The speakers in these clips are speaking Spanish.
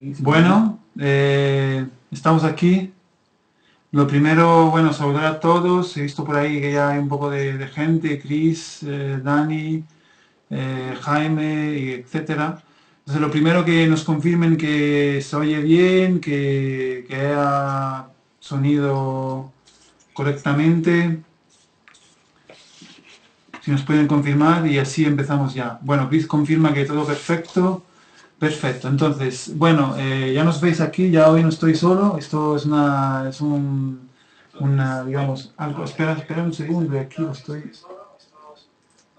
Bueno, eh, estamos aquí. Lo primero, bueno, saludar a todos. He visto por ahí que ya hay un poco de, gente, Chris, eh, Dani, eh, Jaime, etcétera. Entonces, lo primero que nos confirmen que se oye bien, que, que haya sonido correctamente. Si nos pueden confirmar y así empezamos ya. Bueno, Chris confirma que todo perfecto. Perfecto, entonces, bueno, eh, ya nos veis aquí, ya hoy no estoy solo, esto es una, es un, una, digamos, algo, espera, espera un segundo, aquí estoy,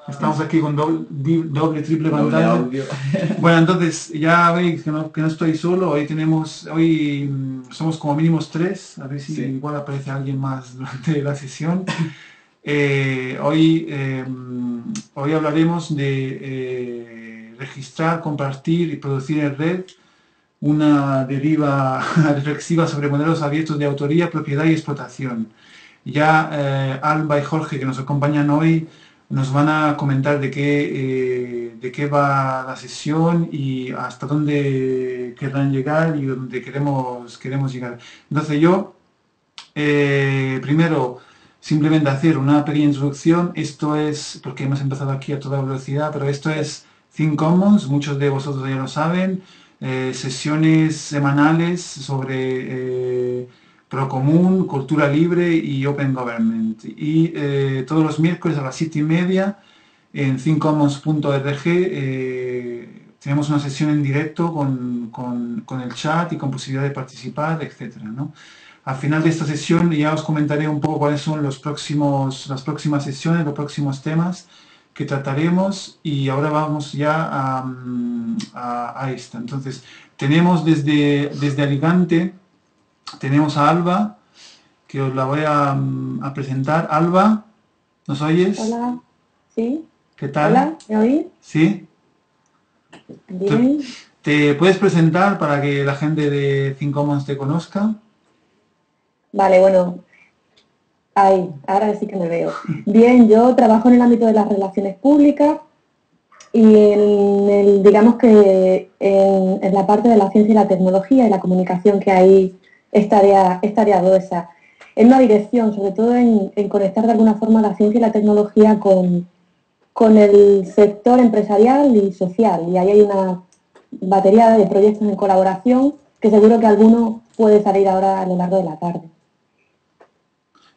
estamos aquí con doble, doble triple pantalla. Bueno, entonces, ya veis que no, que no, estoy solo, hoy tenemos, hoy mm, somos como mínimos tres, a ver si igual aparece alguien más durante la sesión. Eh, hoy, eh, hoy hablaremos de registrar, compartir y producir en red una deriva reflexiva sobre modelos abiertos de autoría, propiedad y explotación. Ya eh, Alba y Jorge, que nos acompañan hoy, nos van a comentar de qué, eh, de qué va la sesión y hasta dónde querrán llegar y dónde queremos, queremos llegar. Entonces yo, eh, primero, simplemente hacer una pequeña introducción. Esto es, porque hemos empezado aquí a toda velocidad, pero esto es Commons, muchos de vosotros ya lo saben, eh, sesiones semanales sobre eh, Procomún, Cultura Libre y Open Government. Y eh, todos los miércoles a las 7 y media en thincommons.org tenemos una sesión en directo con, el chat y con posibilidad de participar, etc. Al final de esta sesión ya os comentaré un poco cuáles son los próximos, las próximas sesiones, los próximos temas que trataremos y ahora vamos ya a, esta. Entonces, tenemos desde, desde Alicante, tenemos a Alba, que os la voy a, presentar. Alba, ¿nos oyes? Hola, sí. ¿Qué tal? Hola, ¿me oís? Sí. Bien. ¿Te, puedes presentar para que la gente de Cinco te conozca? Vale, bueno, Ahí, ahora sí que me veo. Bien, yo trabajo en el ámbito de las relaciones públicas y en digamos que en, la parte de la ciencia y la tecnología y la comunicación que tarea, es tarea En una dirección, sobre todo en, conectar de alguna forma la ciencia y la tecnología con, con el sector empresarial y social. Y ahí hay una batería de proyectos en colaboración que seguro que alguno puede salir ahora a lo largo de la tarde.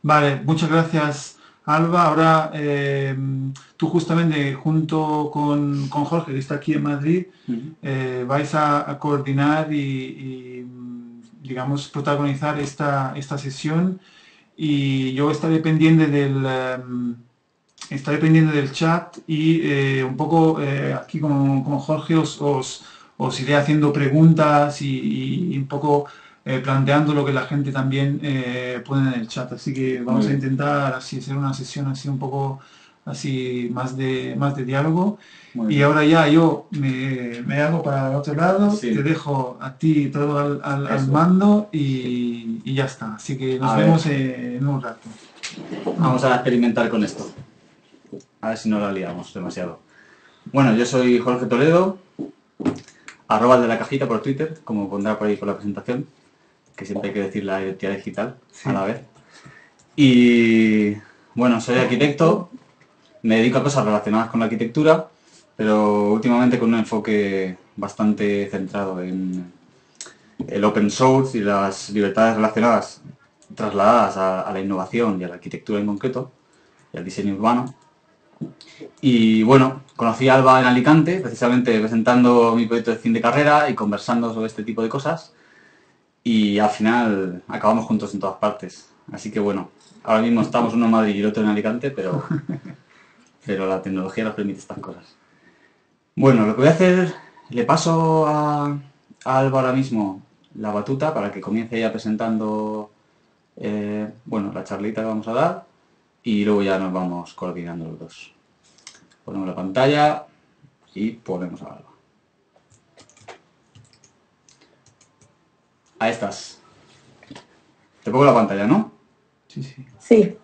Vale, muchas gracias Alba. Ahora eh, tú justamente junto con, Jorge, que está aquí en Madrid, eh, vais a, coordinar y, digamos, protagonizar esta, esta sesión y yo estaré pendiente del... Eh, estaré pendiente del chat y un poco aquí con, Jorge os, os, iré haciendo preguntas y un poco eh, planteando lo que la gente también eh, pone en el chat. Así que vamos a intentar así hacer una sesión así un poco así más de más de diálogo. y ahora ya yo me, hago para el otro lado, te dejo a ti todo al, mando y, ya está. Así que nos vemos en un rato. Vamos a experimentar con esto. A ver si no la liamos demasiado. Bueno, yo soy Jorge Toledo, arroba de la cajita por Twitter, como pondrá por ahí con la presentación que siempre hay que decir la identidad digital a la vez. Y bueno, soy arquitecto, me dedico a cosas relacionadas con la arquitectura, pero últimamente con un enfoque bastante centrado en el open source y las libertades relacionadas trasladadas a, la innovación y a la arquitectura en concreto, y al diseño urbano. Y bueno, conocí a Alba en Alicante, precisamente presentando mi proyecto de fin de carrera y conversando sobre este tipo de cosas y al final acabamos juntos en todas partes. Así que bueno, ahora mismo estamos uno en Madrid y el otro en Alicante, pero, pero la tecnología nos permite estas cosas. Bueno, lo que voy a hacer, le paso a, a Alba ahora mismo la batuta para que comience ya presentando eh, bueno, la charlita que vamos a dar y luego ya nos vamos coordinando los dos. Ponemos la pantalla y ponemos a Alba. Ahí estás. Te pongo la pantalla, ¿no? Sí, sí. Sí.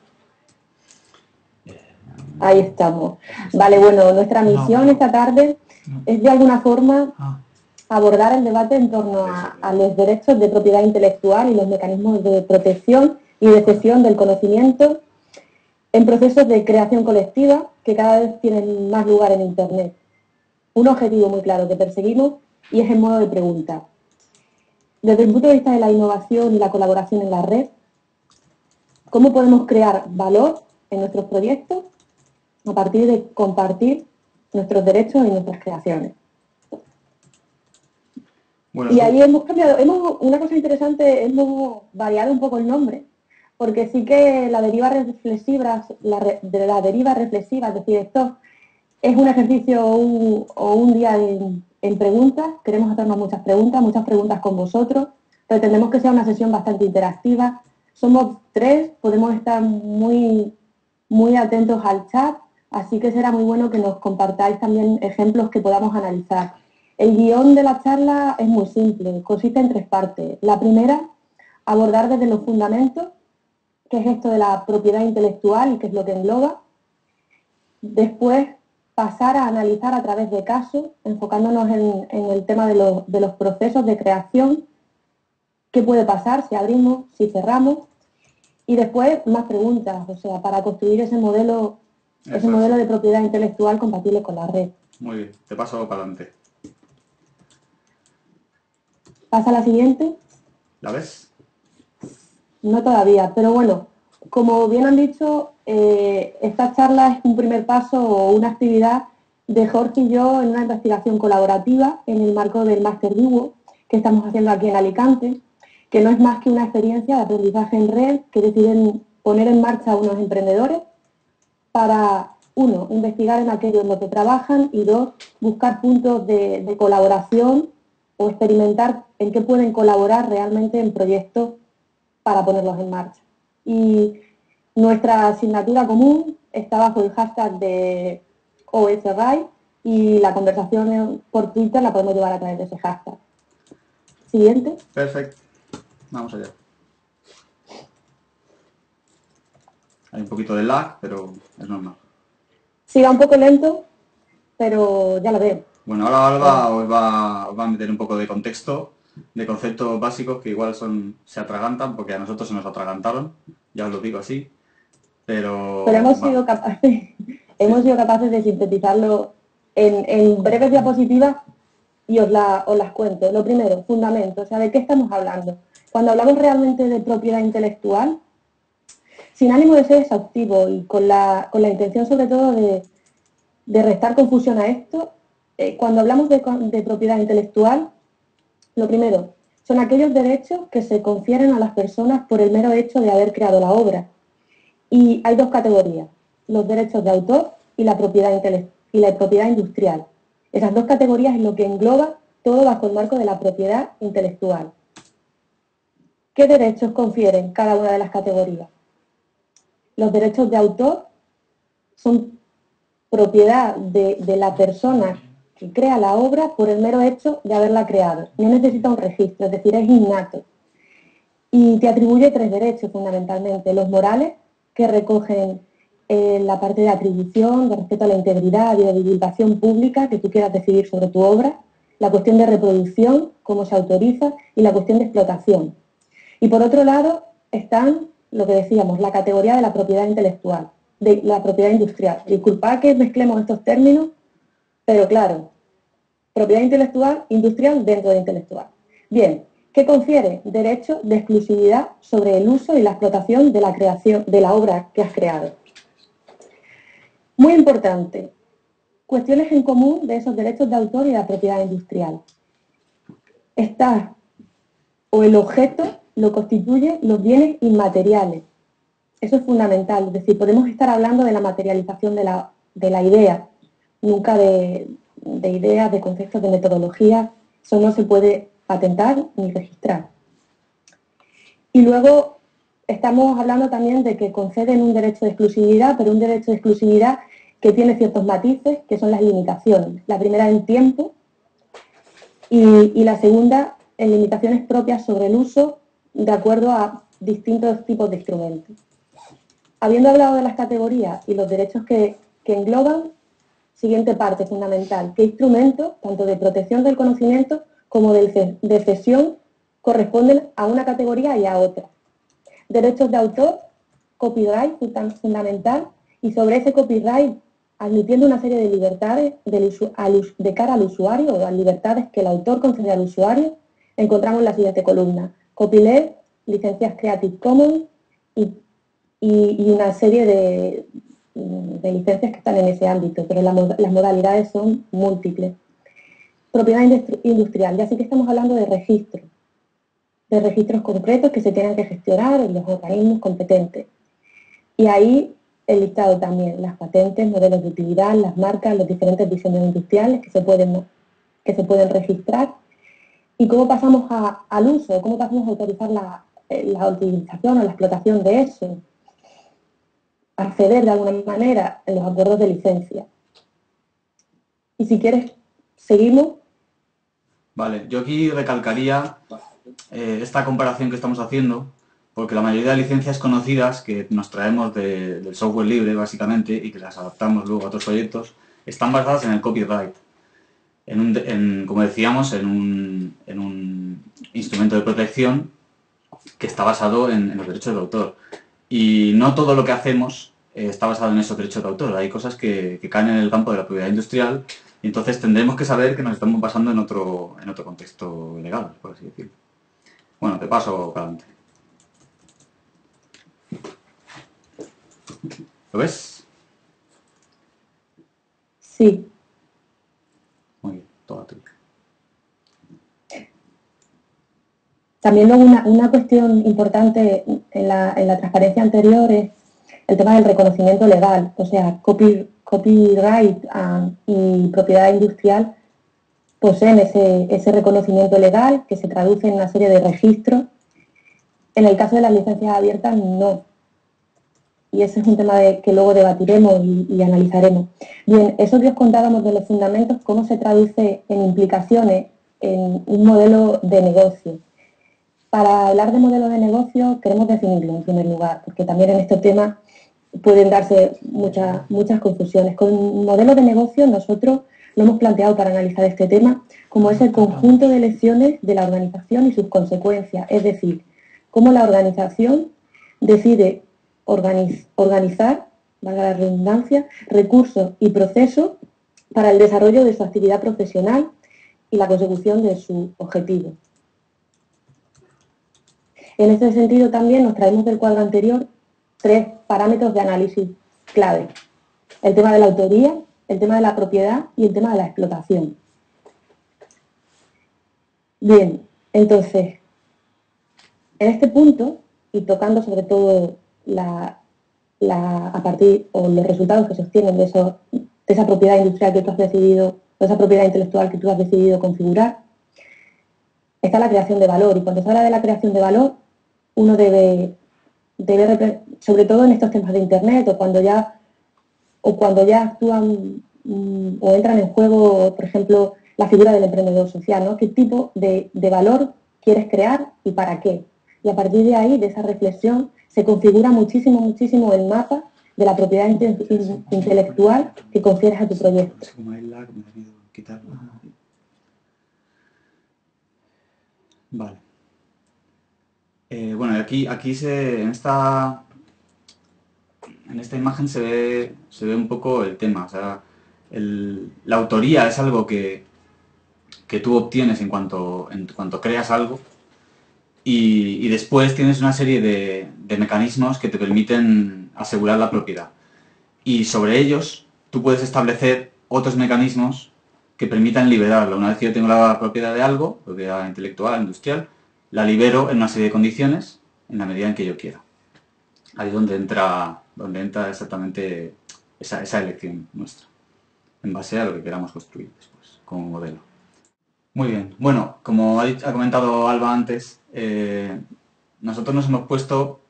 Ahí estamos. Vale, bueno, nuestra misión esta tarde es de alguna forma ah. abordar el debate en torno a, los derechos de propiedad intelectual y los mecanismos de protección y de cesión del conocimiento en procesos de creación colectiva que cada vez tienen más lugar en Internet. Un objetivo muy claro que perseguimos y es el modo de pregunta. Desde el punto de vista de la innovación y la colaboración en la red, ¿cómo podemos crear valor en nuestros proyectos a partir de compartir nuestros derechos y nuestras creaciones? y ahí hemos cambiado, hemos, una cosa interesante, hemos variado un poco el nombre, porque sí que la deriva reflexiva, la, de la deriva reflexiva, es decir, esto es un ejercicio o un día en, en, preguntas, queremos hacernos muchas preguntas, muchas preguntas con vosotros, pretendemos que sea una sesión bastante interactiva, somos tres, podemos estar muy, muy atentos al chat, así que será muy bueno que nos compartáis también ejemplos que podamos analizar. El guion de la charla es muy simple, consiste en tres partes. La primera, abordar desde los fundamentos, qué es esto de la propiedad intelectual y qué es lo que engloba. Después, pasar a analizar a través de casos, enfocándonos en, el tema de los, de los, procesos de creación, qué puede pasar si abrimos, si cerramos, y después más preguntas, o sea, para construir ese modelo, ese modelo de propiedad intelectual compatible con la red. Muy bien, te paso para adelante. ¿Pasa la siguiente? ¿La ves? No todavía, pero bueno, como bien han dicho, eh, esta charla es un primer paso o una actividad de Jorge y yo en una investigación colaborativa en el marco del Máster Duo que estamos haciendo aquí en Alicante, que no es más que una experiencia de aprendizaje en red que deciden poner en marcha unos emprendedores para, uno, investigar en aquello en lo que trabajan y dos, buscar puntos de, de colaboración o experimentar en qué pueden colaborar realmente en proyectos para ponerlos en marcha. Y nuestra asignatura común está bajo el hashtag de OSRAI y la conversación por Twitter la podemos llevar a través de ese hashtag. Siguiente. Perfecto. Vamos allá. Hay un poquito de lag, pero es normal. Siga un poco lento, pero ya lo veo. Bueno, ahora Alba os va, a meter un poco de contexto, de conceptos básicos que igual son se atragantan, porque a nosotros se nos atragantaron, ya os lo digo así, pero... Pero hemos, sido, capaces, hemos sido capaces de sintetizarlo en, breves diapositivas y os, os las cuento. Lo primero, fundamento, o sea, ¿de qué estamos hablando? Cuando hablamos realmente de propiedad intelectual, sin ánimo de ser exhaustivo y con la, con la intención sobre todo de, de restar confusión a esto, eh, cuando hablamos de, propiedad intelectual, lo primero, son aquellos derechos que se confieren a las personas por el mero hecho de haber creado la obra. Y hay dos categorías, los derechos de autor y la propiedad, y la propiedad industrial. Esas dos categorías es lo que engloba todo bajo el marco de la propiedad intelectual. ¿Qué derechos confieren cada una de las categorías? Los derechos de autor son propiedad de, de la persona que crea la obra por el mero hecho de haberla creado. No necesita un registro, es decir, es innato. Y te atribuye tres derechos fundamentalmente. Los morales, que recogen eh, la parte de atribución, de respeto a la integridad y de divulgación pública que tú quieras decidir sobre tu obra. La cuestión de reproducción, cómo se autoriza, y la cuestión de explotación. Y por otro lado están, lo que decíamos, la categoría de la propiedad intelectual, de la propiedad industrial. Disculpad que mezclemos estos términos, pero claro, propiedad intelectual industrial dentro de intelectual. Bien, ¿qué confiere? Derecho de exclusividad sobre el uso y la explotación de la creación de la obra que has creado. Muy importante, cuestiones en común de esos derechos de autor y la propiedad industrial. Está o el objeto lo constituye los bienes inmateriales. Eso es fundamental, es decir, podemos estar hablando de la materialización de la, de la idea, nunca de, ideas, de conceptos, de metodología. Eso no se puede patentar ni registrar. Y luego estamos hablando también de que conceden un derecho de exclusividad, pero un derecho de exclusividad que tiene ciertos matices, que son las limitaciones. La primera en tiempo y, la segunda en limitaciones propias sobre el uso de acuerdo a distintos tipos de instrumentos. Habiendo hablado de las categorías y los derechos que engloban, Siguiente parte fundamental, qué instrumentos, tanto de protección del conocimiento como de cesión corresponden a una categoría y a otra. Derechos de autor, copyright fundamental y sobre ese copyright admitiendo una serie de libertades de cara al usuario o las libertades que el autor concede al usuario, encontramos la siguiente columna. Copyleft, licencias Creative Commons y, una serie de, licencias que están en ese ámbito, pero las modalidades son múltiples. Propiedad industrial, ya sí que estamos hablando de registros, de registros concretos que se tienen que gestionar en los organismos competentes. Y ahí el listado también, las patentes, modelos de utilidad, las marcas, los diferentes diseños industriales que se pueden, que se pueden registrar y cómo pasamos al uso, cómo pasamos a autorizar la, eh, la utilización o la explotación de eso, acceder de alguna manera en los acuerdos de licencia. Y si quieres, seguimos. Vale, yo aquí recalcaría eh, esta comparación que estamos haciendo porque la mayoría de licencias conocidas que nos traemos del software libre, básicamente, y que las adaptamos luego a otros proyectos, están basadas en el copyright. En como decíamos, en un, instrumento de protección que está basado en, los derechos de autor. Y no todo lo que hacemos eh, está basado en esos derechos de autor. Hay cosas que, caen en el campo de la propiedad industrial y entonces tendremos que saber que nos estamos basando en otro, en otro contexto legal, por así decirlo. Bueno, te paso para adelante. ¿Lo ves? Sí. Muy bien, toda tuya. También una, una cuestión importante en la, en la, transparencia anterior es el tema del reconocimiento legal, o sea, copyright ah, y propiedad industrial poseen ese, ese reconocimiento legal que se traduce en una serie de registros. En el caso de las licencias abiertas, no y ese es un tema que luego debatiremos y, analizaremos. Bien, eso que os contábamos de los fundamentos, cómo se traduce en implicaciones en un modelo de negocio. Para hablar de modelo de negocio queremos definirlo en primer lugar, porque también en este tema pueden darse muchas, muchas confusiones. Con modelo de negocio nosotros lo hemos planteado para analizar este tema como es el conjunto de lecciones de la organización y sus consecuencias, es decir, cómo la organización decide organizar, valga la redundancia, recursos y procesos para el desarrollo de su actividad profesional y la consecución de su objetivo. En este sentido también nos traemos del cuadro anterior tres parámetros de análisis clave. El tema de la autoría, el tema de la propiedad y el tema de la explotación. Bien, entonces, en este punto, y tocando sobre todo la, a partir o los resultados que se obtienen de, de esa propiedad industrial que tú has decidido, o esa propiedad intelectual que tú has decidido configurar, está la creación de valor. Y cuando se habla de la creación de valor, uno debe, debe sobre todo en estos temas de Internet o cuando ya, o cuando ya actúan mm, o entran en juego, por ejemplo, la figura del emprendedor social, ¿no? ¿Qué tipo de, de valor quieres crear y para qué? Y a partir de ahí, de esa reflexión, se configura muchísimo, muchísimo el mapa de la propiedad intelectual que confieres a tu proyecto. Vale. Eh, bueno, aquí, aquí se, en esta en esta imagen se ve, se ve un poco el tema. O sea, la autoría es algo que, que tú obtienes en cuanto, en cuanto creas algo y, después tienes una serie de, mecanismos que te permiten asegurar la propiedad. Y sobre ellos tú puedes establecer otros mecanismos que permitan liberarlo. Una vez que yo tengo la propiedad de algo, propiedad intelectual, industrial, la libero en una serie de condiciones en la medida en que yo quiera. Ahí es donde entra, donde entra exactamente esa, esa elección nuestra, en base a lo que queramos construir después como modelo. Muy bien. Bueno, como ha comentado Alba antes, eh, nosotros nos hemos puesto,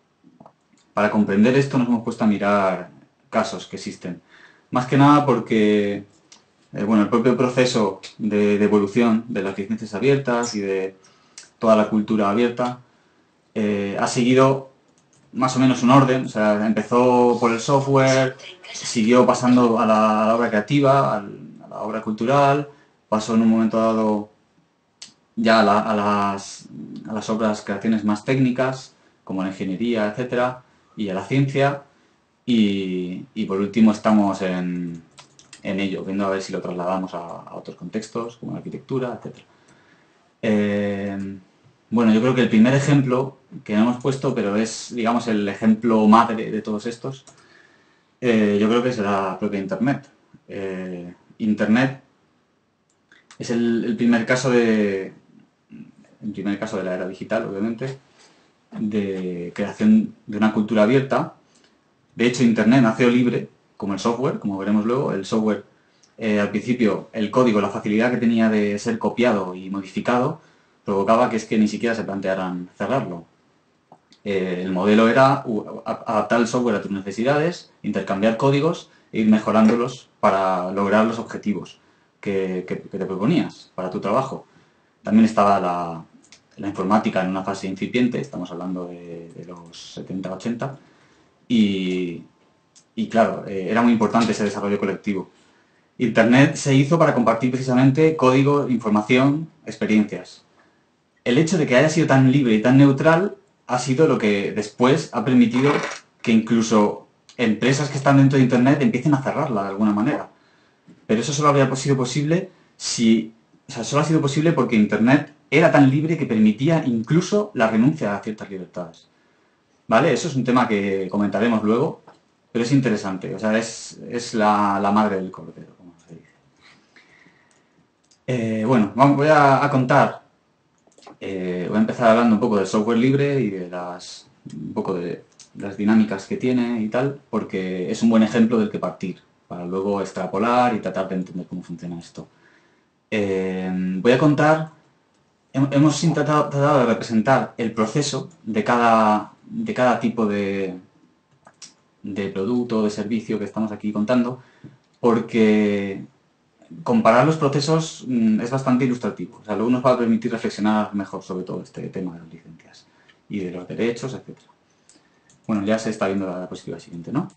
para comprender esto, nos hemos puesto a mirar casos que existen. Más que nada porque, eh, bueno, el propio proceso de, evolución de las licencias abiertas y de toda la cultura abierta eh, ha seguido más o menos un orden, o sea, empezó por el software, siguió pasando a la, obra creativa, a la obra cultural, pasó en un momento dado ya a, las, a las obras, creaciones más técnicas, como la ingeniería, etcétera, y a la ciencia. Y, por último estamos en, ello, viendo a ver si lo trasladamos a, otros contextos, como la arquitectura, etcétera. Eh, bueno, yo creo que el primer ejemplo que hemos puesto, pero es, digamos, el ejemplo madre de todos estos, eh, yo creo que es la propia Internet. Eh, Internet es el, primer caso de el primer caso de la era digital, obviamente, de creación de una cultura abierta. De hecho, Internet nació libre, como el software, como veremos luego. El software, eh, al principio, el código, la facilidad que tenía de ser copiado y modificado, provocaba que es que ni siquiera se plantearan cerrarlo. Eh, el modelo era adaptar el software a tus necesidades, intercambiar códigos e ir mejorándolos para lograr los objetivos que, te proponías para tu trabajo. También estaba la, informática en una fase incipiente, estamos hablando de, los 70-80, y, claro, eh, era muy importante ese desarrollo colectivo. Internet se hizo para compartir precisamente código, información, experiencias el hecho de que haya sido tan libre y tan neutral ha sido lo que después ha permitido que incluso empresas que están dentro de Internet empiecen a cerrarla de alguna manera. Pero eso solo habría sido posible si... O sea, solo ha sido posible porque Internet era tan libre que permitía incluso la renuncia a ciertas libertades. ¿Vale? Eso es un tema que comentaremos luego, pero es interesante. O sea, es, la, madre del cordero, como se dice. Eh, bueno, voy a contar eh, voy a empezar hablando un poco del software libre y de las, un poco de las dinámicas que tiene y tal, porque es un buen ejemplo del que partir, para luego extrapolar y tratar de entender cómo funciona esto. Eh, voy a contar, hemos intentado tratado de representar el proceso de cada, de cada tipo de, de producto, de servicio que estamos aquí contando, porque comparar los procesos mm, es bastante ilustrativo. O sea, luego nos va a permitir reflexionar mejor sobre todo este tema de las licencias y de los derechos, etc. Bueno, ya se está viendo la diapositiva siguiente, ¿no?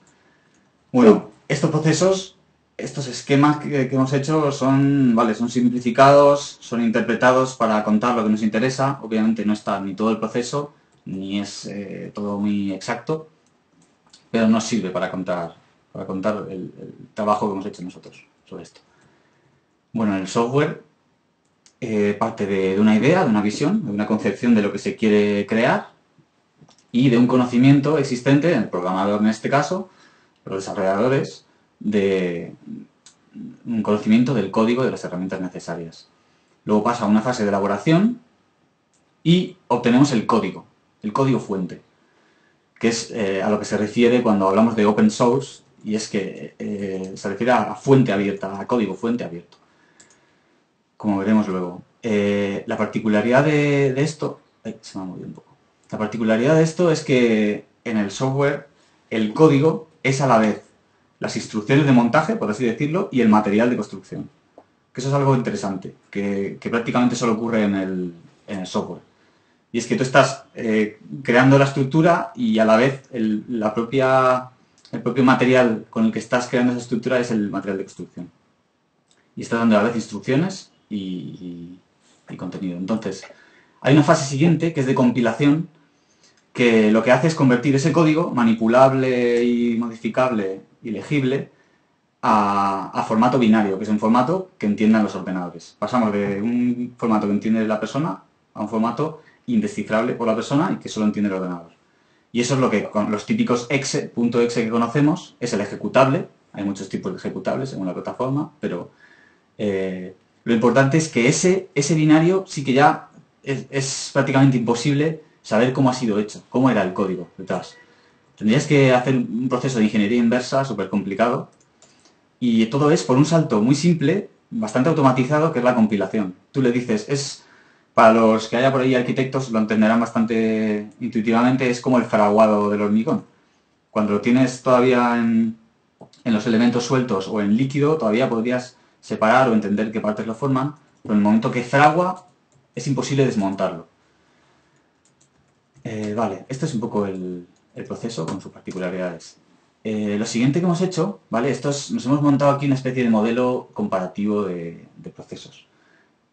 Bueno, estos procesos, estos esquemas que, hemos hecho son, vale, son simplificados, son interpretados para contar lo que nos interesa. Obviamente no está ni todo el proceso, ni es eh, todo muy exacto, pero nos sirve para contar, para contar el trabajo que hemos hecho nosotros sobre esto. Bueno, el software eh, parte de, una idea, de una visión, de una concepción de lo que se quiere crear y de un conocimiento existente, en el programador en este caso, los desarrolladores, de un conocimiento del código de las herramientas necesarias. Luego pasa a una fase de elaboración y obtenemos el código, el código fuente, que es eh, a lo que se refiere cuando hablamos de open source, y es que eh, se refiere a fuente abierta, a código fuente abierto como veremos luego. Eh, la particularidad de, esto... La particularidad de esto es que en el software el código es a la vez las instrucciones de montaje, por así decirlo, y el material de construcción. Que eso es algo interesante, que, prácticamente solo ocurre en el, software. Y es que tú estás eh, creando la estructura y a la vez el, la propia, el propio material con el que estás creando esa estructura es el material de construcción. Y estás dando a la vez instrucciones y, contenido. Entonces, hay una fase siguiente que es de compilación, que lo que hace es convertir ese código manipulable y modificable y legible a, formato binario, que es un formato que entiendan los ordenadores. Pasamos de un formato que entiende la persona a un formato indescifrable por la persona y que solo entiende el ordenador. Y eso es lo que con los típicos exe, .exe que conocemos, es el ejecutable. Hay muchos tipos de ejecutables según la plataforma, pero eh, lo importante es que ese, ese binario sí que ya es, prácticamente imposible saber cómo ha sido hecho, cómo era el código detrás. Tendrías que hacer un proceso de ingeniería inversa súper complicado y todo es por un salto muy simple, bastante automatizado, que es la compilación. Tú le dices, es para los que haya por ahí arquitectos lo entenderán bastante intuitivamente, es como el fraguado del hormigón. Cuando lo tienes todavía en, en los elementos sueltos o en líquido, todavía podrías separar o entender qué partes lo forman, pero en el momento que fragua es imposible desmontarlo. Eh, vale, este es un poco el, proceso con sus particularidades. Eh, lo siguiente que hemos hecho, ¿vale? Esto nos hemos montado aquí una especie de modelo comparativo de, procesos.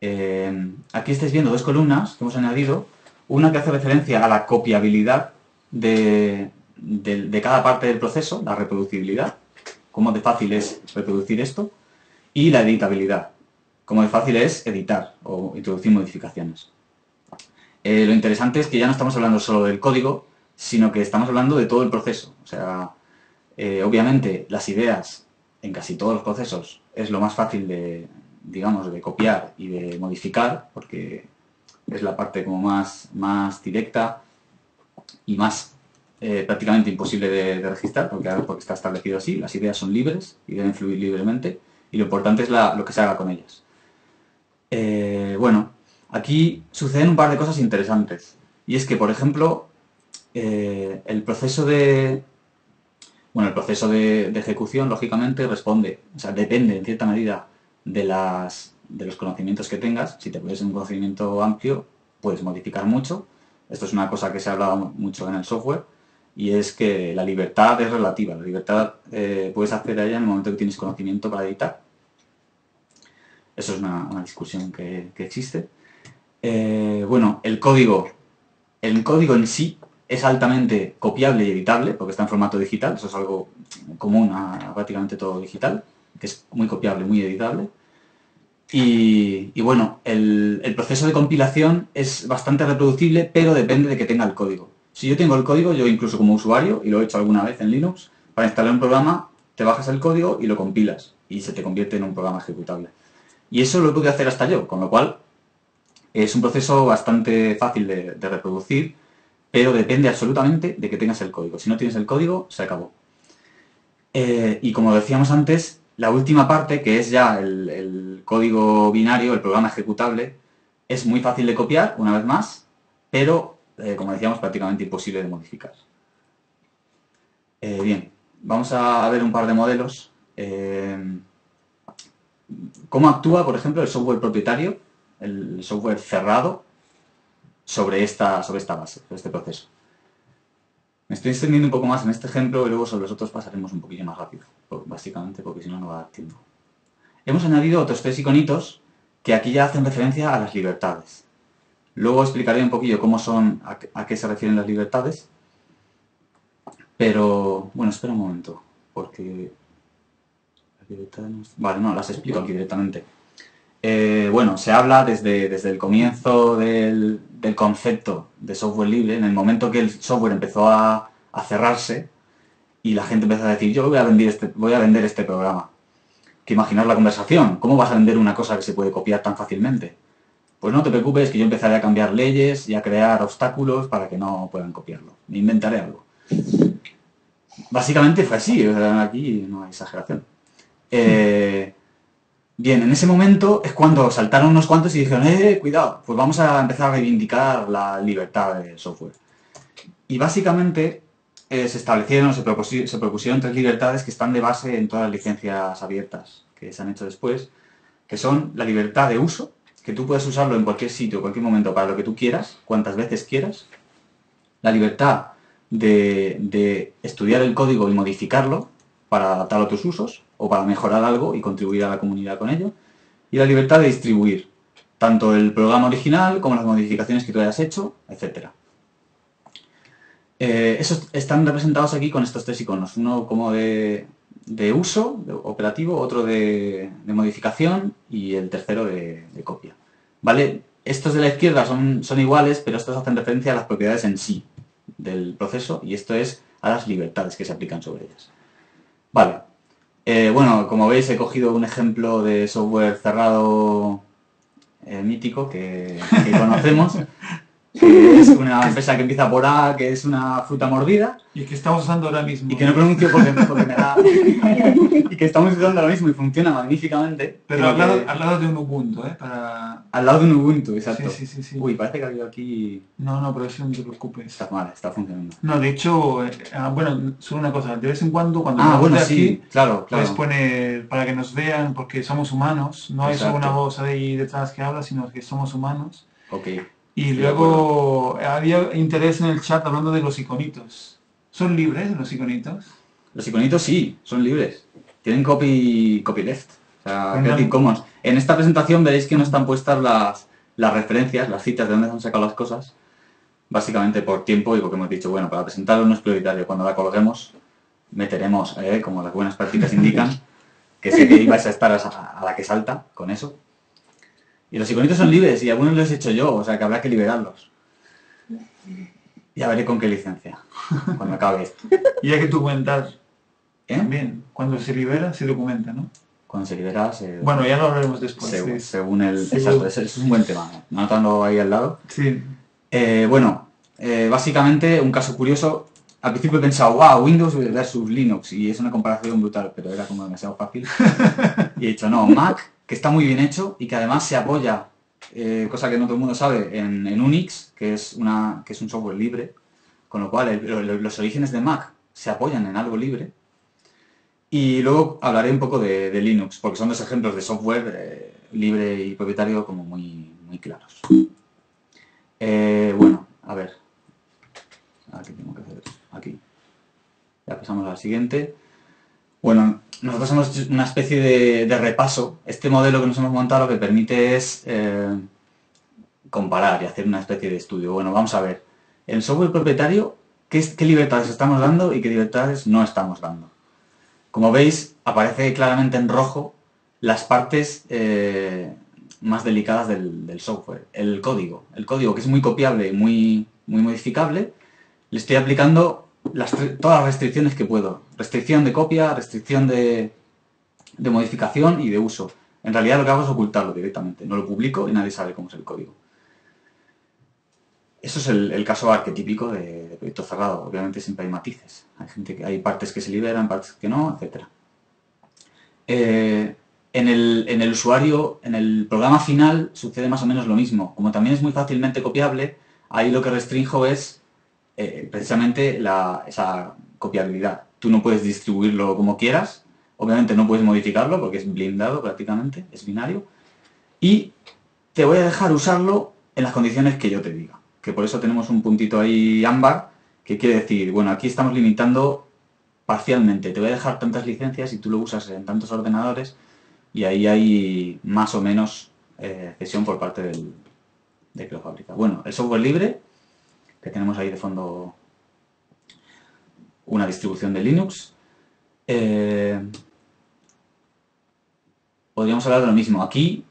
Eh, aquí estáis viendo dos columnas que hemos añadido, una que hace referencia a la copiabilidad de, de cada parte del proceso, la reproducibilidad, cómo de fácil es reproducir esto, y la editabilidad, cómo de fácil es editar o introducir modificaciones. Eh, lo interesante es que ya no estamos hablando solo del código, sino que estamos hablando de todo el proceso. O sea, eh, obviamente las ideas en casi todos los procesos es lo más fácil de, digamos, de copiar y de modificar, porque es la parte como más, más directa y más eh, prácticamente imposible de, registrar, porque, porque, está establecido así, las ideas son libres y deben fluir libremente, y lo importante es lo que se haga con ellas. bueno, Aquí suceden un par de cosas interesantes. Y es que, por ejemplo, eh, el proceso de. Bueno, el proceso de, ejecución, lógicamente, responde, o sea, depende en cierta medida de, las, de los conocimientos que tengas. Si te puedes un conocimiento amplio, puedes modificar mucho. Esto es una cosa que se ha hablado mucho en el software. Y es que la libertad es relativa. La libertad eh, puedes acceder a ella en el momento que tienes conocimiento para editar. Eso es una, discusión que existe. Eh, bueno, el código, el código en sí es altamente copiable y editable, porque está en formato digital, eso es algo común a, prácticamente todo digital, que es muy copiable, muy editable. Y, bueno, el, proceso de compilación es bastante reproducible, pero depende de que tenga el código. Si yo tengo el código, yo incluso como usuario, y lo he hecho alguna vez en Linux, para instalar un programa, te bajas el código y lo compilas, y se te convierte en un programa ejecutable. Y eso lo pude hacer hasta yo, con lo cual es un proceso bastante fácil de, reproducir, pero depende absolutamente de que tengas el código. Si no tienes el código, se acabó. Eh, y como decíamos antes, la última parte, que es ya el, código binario, el programa ejecutable, es muy fácil de copiar, una vez más, pero, eh, como decíamos, prácticamente imposible de modificar. Eh, bien, vamos a ver un par de modelos. ¿Cómo actúa, por ejemplo, el software propietario el software cerrado sobre esta, sobre esta base, sobre este proceso. Me estoy extendiendo un poco más en este ejemplo y luego sobre los otros pasaremos un poquillo más rápido, básicamente porque si no, no va a dar tiempo. Hemos añadido otros tres iconitos que aquí ya hacen referencia a las libertades. Luego explicaré un poquillo cómo son, a, qué se refieren las libertades. Pero, bueno, espera un momento, porque... Vale, no, las explico aquí directamente. Eh, bueno, se habla desde, desde el comienzo del, concepto de software libre, en el momento que el software empezó a, cerrarse y la gente empezó a decir, yo voy a, vender este, voy a vender este programa. Que imaginar la conversación, ¿cómo vas a vender una cosa que se puede copiar tan fácilmente? Pues no te preocupes que yo empezaré a cambiar leyes y a crear obstáculos para que no puedan copiarlo. Me inventaré algo. Básicamente fue así, aquí no hay exageración. Eh, Bien, en ese momento es cuando saltaron unos cuantos y dijeron, eh, cuidado, pues vamos a empezar a reivindicar la libertad del software. Y básicamente eh, se establecieron, se, se propusieron tres libertades que están de base en todas las licencias abiertas que se han hecho después, que son la libertad de uso, que tú puedes usarlo en cualquier sitio, cualquier momento, para lo que tú quieras, cuantas veces quieras. La libertad de, de estudiar el código y modificarlo para adaptarlo a tus usos o para mejorar algo y contribuir a la comunidad con ello. Y la libertad de distribuir, tanto el programa original como las modificaciones que tú hayas hecho, etc. Eh, esos están representados aquí con estos tres iconos, uno como de, uso, operativo, otro de, modificación y el tercero de, copia. ¿Vale? Estos de la izquierda son, son iguales, pero estos hacen referencia a las propiedades en sí del proceso y esto es a las libertades que se aplican sobre ellas. Vale, eh, bueno, como veis he cogido un ejemplo de software cerrado eh, mítico que, conocemos, que es una empresa que empieza por A, que es una fruta mordida. Y que estamos usando ahora mismo. Y que no pronuncio porque, me da... y que estamos usando ahora mismo y funciona magníficamente. Pero al lado, al lado, de un Ubuntu, ¿eh? Para... Al lado de un Ubuntu, exacto. Sí, sí, sí, Uy, parece que ha habido aquí... No, no, pero eso no te preocupes. Está mal, está funcionando. No, de hecho, eh, ah, bueno, solo una cosa, de vez en cuando cuando ah, bueno, aquí, claro, claro. puedes poner para que nos vean, porque somos humanos, no es una voz ahí detrás que habla, sino que somos humanos. Ok. Y luego había interés en el chat hablando de los iconitos. ¿Son libres los iconitos? Los iconitos sí, son libres. Tienen copy, copyleft. sea, Venga. Creative Commons. En esta presentación veréis que no están puestas las, las referencias, las citas de dónde se han sacado las cosas, básicamente por tiempo y porque hemos dicho, bueno, para presentarlo no es prioritario, cuando la colguemos meteremos, eh, como las buenas prácticas indican, que sé que ibais a estar a, a la que salta con eso. Y los iconitos son libres y algunos los he hecho yo, o sea que habrá que liberarlos. Ya veré con qué licencia, cuando acabe esto. Y hay que documentar ¿Eh? también. Cuando se libera, se documenta, ¿no? Cuando se libera, se, Bueno, ya lo hablaremos después. según, sí. según el... Sí. exacto, ese es un buen tema, ¿eh? anotando ahí al lado. Sí. Eh, bueno, eh, básicamente un caso curioso. Al principio he pensado, wow, Windows versus Linux, y es una comparación brutal, pero era como demasiado fácil. y he dicho, no, Mac, que está muy bien hecho y que además se apoya, eh, cosa que no todo el mundo sabe, en, Unix, que es, una, que es un software libre, con lo cual los orígenes de Mac se apoyan en algo libre. Y luego hablaré un poco de, Linux, porque son dos ejemplos de software eh, libre y propietario como muy, muy claros. Eh, bueno, a ver. Aquí tengo que hacer aquí. Ya pasamos a la siguiente. Bueno, nosotros hemos hecho una especie de, repaso. Este modelo que nos hemos montado lo que permite es eh, comparar y hacer una especie de estudio. Bueno, vamos a ver. El software propietario, ¿qué, es- qué libertades estamos dando y qué libertades no estamos dando? Como veis, aparece claramente en rojo las partes eh, más delicadas del, software. El código. El código que es muy copiable y muy, muy modificable. Le estoy aplicando todas las restricciones que puedo. Restricción de copia, restricción de, modificación y de uso. En realidad lo que hago es ocultarlo directamente. No lo publico y nadie sabe cómo es el código. Eso es el, caso arquetípico de, de proyecto cerrado. Obviamente siempre hay matices. Hay, gente que, hay partes que se liberan, partes que no, etc. Eh, en, el, usuario, en el programa final, sucede más o menos lo mismo. Como también es muy fácilmente copiable, ahí lo que restrinjo es eh, precisamente esa copiabilidad. Tú no puedes distribuirlo como quieras, obviamente no puedes modificarlo porque es blindado prácticamente, es binario, y te voy a dejar usarlo en las condiciones que yo te diga. Que por eso tenemos un puntito ahí ámbar, que quiere decir, bueno, aquí estamos limitando parcialmente. Te voy a dejar tantas licencias y tú lo usas en tantos ordenadores y ahí hay más o menos eh, cesión por parte del, de que lo fabrica. Bueno, el software libre, que tenemos ahí de fondo una distribución de Linux. Eh, podríamos hablar de lo mismo. Aquí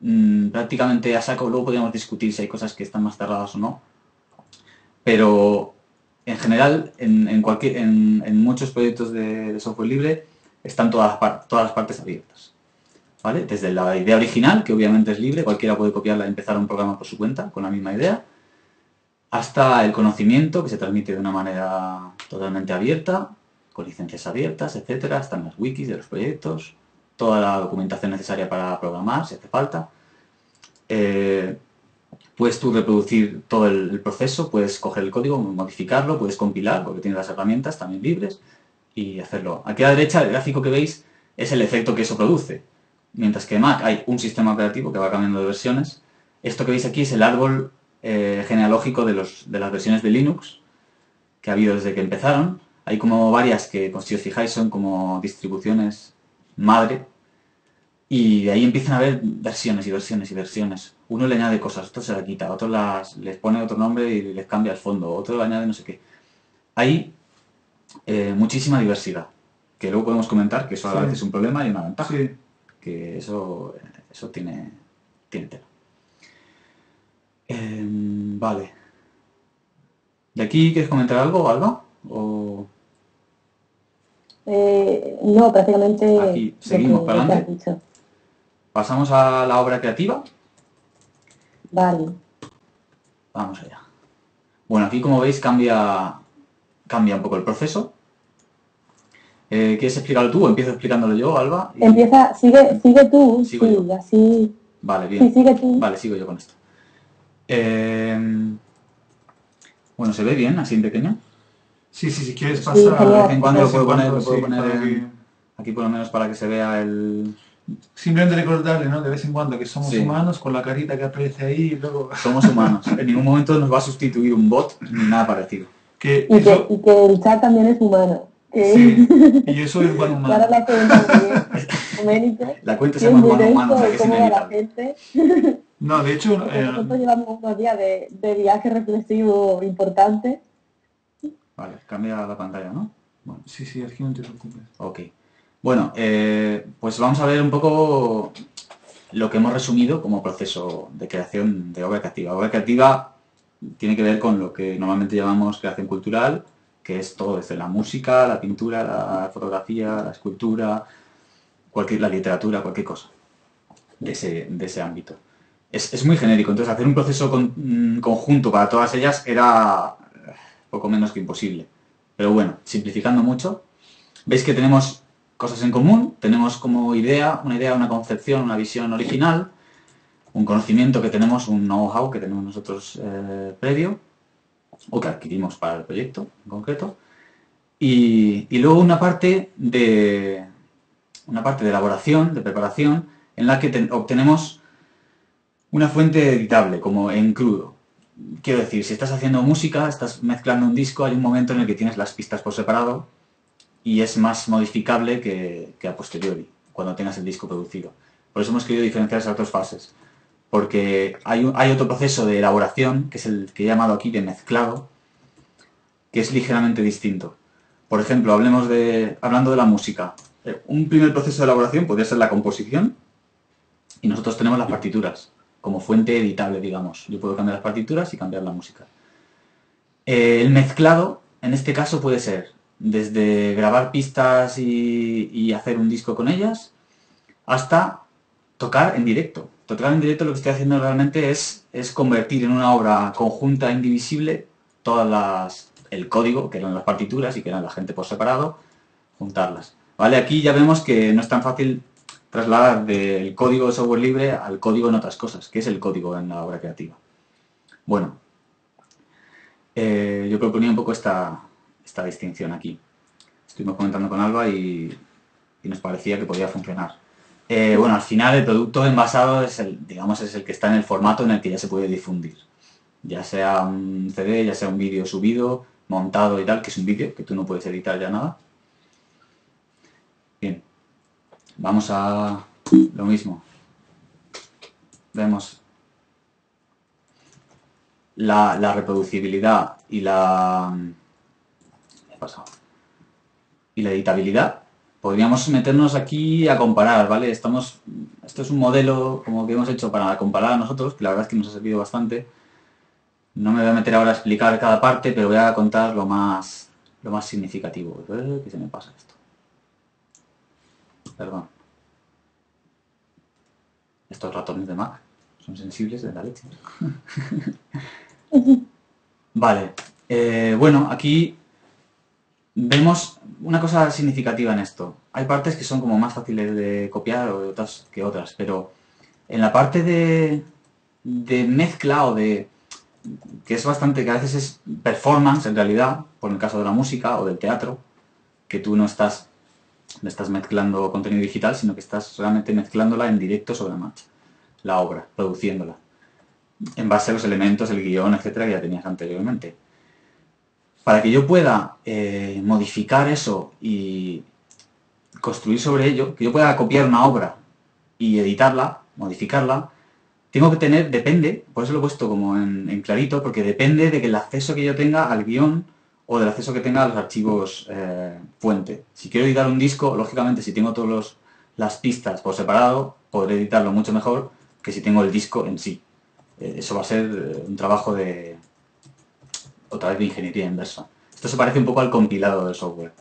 mm, prácticamente a saco, luego podríamos discutir si hay cosas que están más cerradas o no. Pero en general, en, en muchos proyectos de, software libre están todas las, todas las partes abiertas. ¿Vale? Desde la idea original, que obviamente es libre, cualquiera puede copiarla y empezar un programa por su cuenta con la misma idea, hasta el conocimiento que se transmite de una manera totalmente abierta, con licencias abiertas, etcétera, están las wikis de los proyectos, toda la documentación necesaria para programar, si hace falta. Eh, puedes tú reproducir todo el, el proceso, puedes coger el código, modificarlo, puedes compilar, porque tienes las herramientas también libres, y hacerlo. Aquí a la derecha, el gráfico que veis es el efecto que eso produce. Mientras que en Mac hay un sistema operativo que va cambiando de versiones. Esto que veis aquí es el árbol eh, genealógico de, los, de las versiones de Linux que ha habido desde que empezaron. Hay como varias que, pues, si os fijáis, son como distribuciones madre. Y de ahí empiezan a haber versiones y versiones y versiones. Uno le añade cosas, otro se la quita, otro las, les pone otro nombre y les cambia el fondo, otro le añade no sé qué. Hay eh, muchísima diversidad, que luego podemos comentar que eso a Sí. veces es un problema y una ventaja Sí. que eso, eso tiene, tiene tela. Em, vale. ¿De aquí quieres comentar algo, Alba? O... Eh, no, prácticamente Aquí, seguimos para adelante. pasamos a la obra creativa? Vale. Vamos allá. Bueno, aquí como veis cambia, cambia un poco el proceso. Eh, ¿Quieres explicarlo tú o empiezo explicándolo yo, Alba? Y- Empieza, sigue, sigue tú, Sigo sí, yo. así, Vale, sí, bien. sigue tú. Vale, sigo yo con esto. Eh, bueno, ¿se ve bien así en pequeño? Sí, sí, si quieres pasar. De vez en cuando lo puedo poner, lo puedo sí, poner para en- que- aquí por lo menos para que se vea el... Simplemente recordarle, ¿no? De vez en cuando que somos Sí. humanos con la carita que aparece ahí y luego... Somos humanos. En ningún momento nos va a sustituir un bot ni nada parecido. Que Y que, eso, y que el chat también es humano. Sí, y yo soy humano. la bien. Doménico. La cuenta Sí, se es llama muy Humano Humano, o sea que es cómo va la inevitable. No, de hecho, Porque eh, nosotros llevamos unos días de, de viaje reflexivo importante. Vale, cambia la pantalla, ¿no? Bueno, sí, sí, aquí no te preocupes. ok. Bueno, eh, pues vamos a ver un poco lo que hemos resumido como proceso de creación de obra creativa. Obra creativa tiene que ver con lo que normalmente llamamos creación cultural, que es todo desde la música, la pintura, la fotografía, la escultura, cualquier, la literatura, cualquier cosa de ese, de ese ámbito. Es, es muy genérico, entonces hacer un proceso mm, conjunto para todas ellas era eh, poco menos que imposible. Pero bueno, simplificando mucho, veis que tenemos cosas en común, tenemos como idea, una idea, una concepción, una visión original, un conocimiento que tenemos, un know-how que tenemos nosotros eh, previo, o que adquirimos para el proyecto en concreto, y, luego una parte de una parte de elaboración, de preparación, en la que ten- obtenemos una fuente editable, como en crudo. Quiero decir, si estás haciendo música, estás mezclando un disco, hay un momento en el que tienes las pistas por separado y es más modificable que, que a posteriori, cuando tengas el disco producido. Por eso hemos querido diferenciar esas dos fases. Porque hay, hay otro proceso de elaboración, que es el que he llamado aquí de mezclado, que es ligeramente distinto. Por ejemplo, hablemos de, hablando de la música. Eh, Un primer proceso de elaboración podría ser la composición y nosotros tenemos las partituras como fuente editable, digamos. Yo puedo cambiar las partituras y cambiar la música. Eh, el mezclado, en este caso, puede ser desde grabar pistas y, hacer un disco con ellas, hasta tocar en directo. Tocar en directo lo que estoy haciendo realmente es, es convertir en una obra conjunta, indivisible, todas las, el código, que eran las partituras y que eran la gente por separado, juntarlas. ¿Vale? Aquí ya vemos que no es tan fácil trasladar del código de software libre al código en otras cosas, que es el código en la obra creativa. Bueno, eh, yo proponía un poco esta, esta distinción aquí. Estuvimos comentando con Alba y, y nos parecía que podía funcionar. Eh, bueno, al final el producto envasado es el, digamos, es el que está en el formato en el que ya se puede difundir. Ya sea un CD, ya sea un vídeo subido, montado y tal, que es un vídeo, que tú no puedes editar ya nada. Bien, vamos a lo mismo. Vemos la, reproducibilidad y la... Y la editabilidad. Podríamos meternos aquí a comparar, ¿vale? Estamos, esto es un modelo como que hemos hecho para comparar a nosotros, que la verdad es que nos ha servido bastante. No me voy a meter ahora a explicar cada parte, pero voy a contar lo más, lo más significativo. Eh, ¿Qué se me pasa esto? Perdón. Estos ratones de Mac son sensibles de la leche. Vale. eh, bueno, aquí vemos una cosa significativa en esto. Hay partes que son como más fáciles de copiar o otras que otras, pero en la parte de, de mezcla o de que es bastante, que a veces es performance en realidad, por el caso de la música o del teatro, que tú no estás, no estás mezclando contenido digital, sino que estás realmente mezclándola en directo sobre la marcha, la obra, produciéndola, en base a los elementos, el guion, etcétera, que ya tenías anteriormente. Para que yo pueda eh, modificar eso y construir sobre ello, que yo pueda copiar una obra y editarla, modificarla, tengo que tener, depende, por eso lo he puesto como en, en clarito, porque depende de que el acceso que yo tenga al guion o del acceso que tenga a los archivos eh, fuente. Si quiero editar un disco, lógicamente si tengo todas las pistas por separado, podré editarlo mucho mejor que si tengo el disco en sí. Eh, eso va a ser eh, un trabajo de, otra vez de ingeniería inversa. Esto se parece un poco al compilado del software.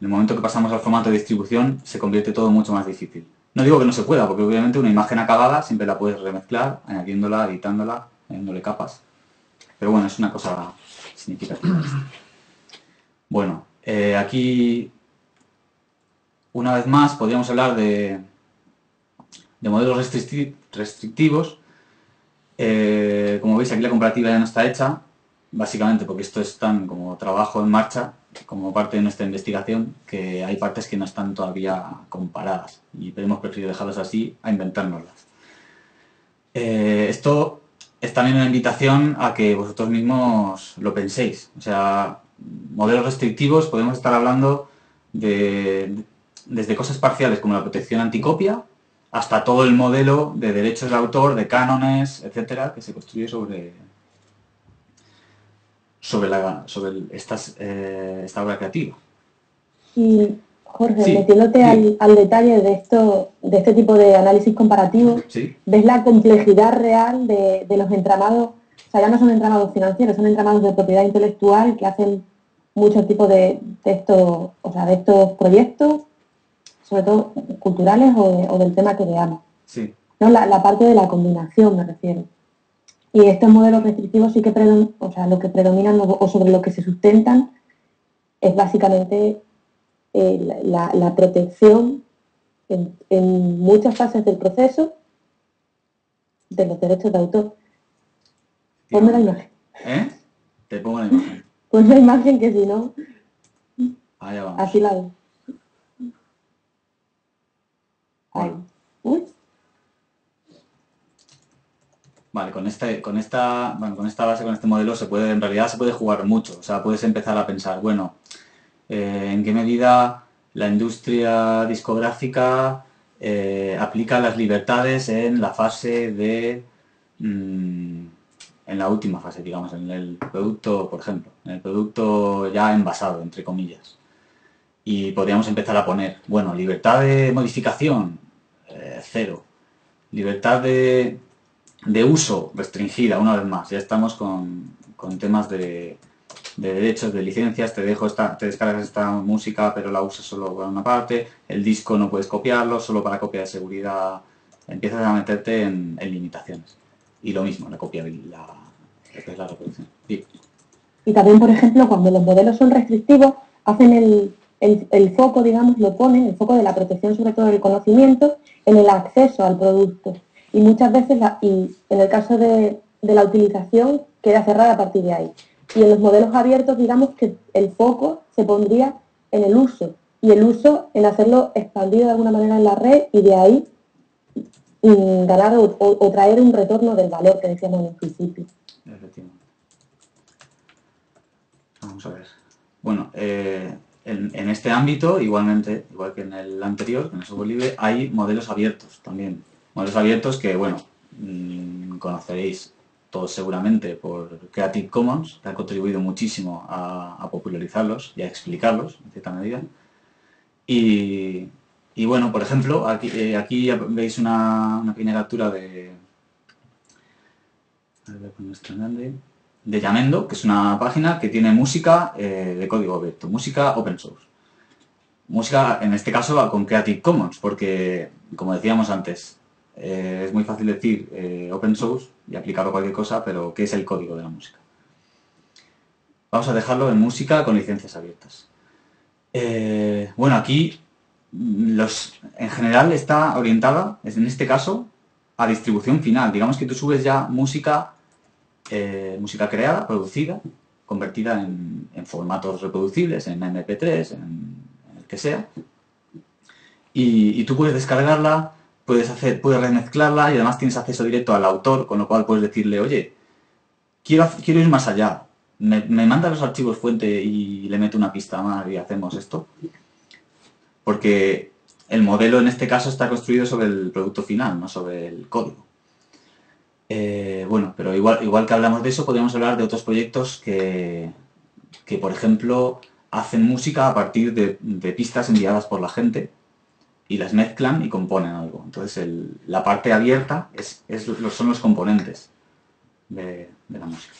En el momento que pasamos al formato de distribución, se convierte todo mucho más difícil. No digo que no se pueda, porque obviamente una imagen acabada siempre la puedes remezclar, añadiéndola, editándola, añadiéndole capas. Pero bueno, es una cosa significativa. Bueno, eh, aquí una vez más podríamos hablar de, de modelos restricti- restrictivos. Eh, como veis aquí la comparativa ya no está hecha, básicamente porque esto es tan como trabajo en marcha, como parte de nuestra investigación, que hay partes que no están todavía comparadas y hemos preferido dejarlas así a inventárnoslas. Eh, esto es también una invitación a que vosotros mismos lo penséis. O sea, modelos restrictivos, podemos estar hablando de, desde cosas parciales como la protección anticopia hasta todo el modelo de derechos de autor, de cánones, etcétera, que se construye sobre sobre la sobre estas, eh, esta obra creativa. Y Jorge, metiéndote al, detalle de esto, de este tipo de análisis comparativo, ¿ves la complejidad real de, los entramados? O sea, ya no son entramados financieros, son entramados de propiedad intelectual que hacen muchos tipos de, estos, o sea, de estos proyectos, sobre todo culturales o, del tema que veamos. Sí. ¿No? La, parte de la combinación me refiero. Y estos modelos restrictivos sí que o sea, lo que predominan o sobre lo que se sustentan es básicamente eh, la, protección en, muchas fases del proceso de los derechos de autor. Ponme la imagen. ¿Eh? Te pongo la imagen. Ponme la imagen que si no... Allá vamos. Así la veo. Ahí. Vale, con este, con esta, bueno, con esta base, con este modelo se puede, en realidad se puede jugar mucho. O sea, puedes empezar a pensar, bueno, eh, en qué medida la industria discográfica eh, aplica las libertades en la fase de... Mm, en la última fase, digamos, en el producto, por ejemplo, en el producto ya envasado, entre comillas. Y podríamos empezar a poner, bueno, libertad de modificación, eh, cero. Libertad de, de, uso restringida, una vez más. Ya estamos con temas de, de derechos, de licencias, te dejo esta, te descargas esta música, pero la usas solo para una parte, el disco no puedes copiarlo, solo para copia de seguridad, empiezas a meterte en, limitaciones. Y lo mismo, la copia, la, la reproducción. Y también, por ejemplo, cuando los modelos son restrictivos, hacen el, el, foco, digamos, lo ponen, el foco de la protección sobre todo del conocimiento, en el acceso al producto. Y muchas veces, y en el caso de, de la utilización, queda cerrada a partir de ahí. Y en los modelos abiertos, digamos que el foco se pondría en el uso y el uso en hacerlo expandido de alguna manera en la red y de ahí ganar o, traer un retorno del valor que decíamos en el principio. Vamos a ver. Bueno, eh, en, este ámbito, igualmente, igual que en el anterior, en el software libre, hay modelos abiertos también. Modelos abiertos que, bueno, mm, conoceréis todos seguramente por Creative Commons, que ha contribuido muchísimo a, popularizarlos y a explicarlos, en cierta medida. Y, bueno, por ejemplo, aquí, eh, aquí veis una, pequeña captura de, de Yamendo, que es una página que tiene música eh, de código abierto, música open source. Música, en este caso, con Creative Commons, porque, como decíamos antes, eh, es muy fácil decir eh, open source y aplicarlo a cualquier cosa, pero ¿qué es el código de la música? Vamos a dejarlo en música con licencias abiertas. Bueno, aquí los, en general está orientada, en este caso, a distribución final. Digamos que tú subes ya música, música creada, producida, convertida en, formatos reproducibles, en MP3, en, el que sea. y tú puedes descargarla puedes hacer, puedes remezclarla y además tienes acceso directo al autor, con lo cual puedes decirle, oye, quiero, quiero ir más allá, me, me manda los archivos fuente y le meto una pista más y hacemos esto. Porque el modelo en este caso está construido sobre el producto final, no sobre el código. Eh, bueno, pero igual, igual que hablamos de eso, podríamos hablar de otros proyectos que, que por ejemplo, hacen música a partir de, pistas enviadas por la gente y las mezclan y componen algo. Entonces la parte abierta es, son los componentes de, la música.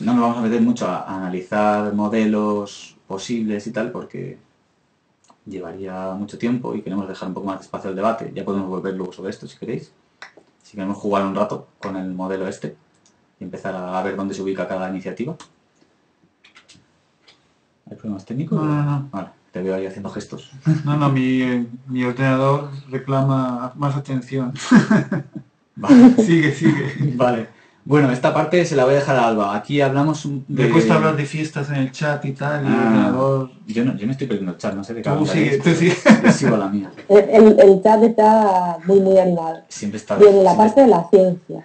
No nos vamos a meter mucho a, analizar modelos posibles y tal porque llevaría mucho tiempo y queremos dejar un poco más de espacio al debate. Ya podemos volver luego sobre esto si queréis. Si queremos jugar un rato con el modelo este y empezar a ver dónde se ubica cada iniciativa. ¿Hay problemas técnicos? No, no, no. Vale, te veo ahí haciendo gestos. No, no, mi, mi ordenador reclama más atención. Vale. sigue, sigue. Vale. Bueno, esta parte se la voy a dejar a Alba. Aquí hablamos de... Me cuesta hablar de fiestas en el chat y tal, y el ah, ordenador... Yo no, yo no estoy perdiendo el chat, no sé de qué Tú sigue, tú sigue. Yo sigo la mía. El, el, chat está muy, muy animado. Siempre está... Viene la parte de la ciencia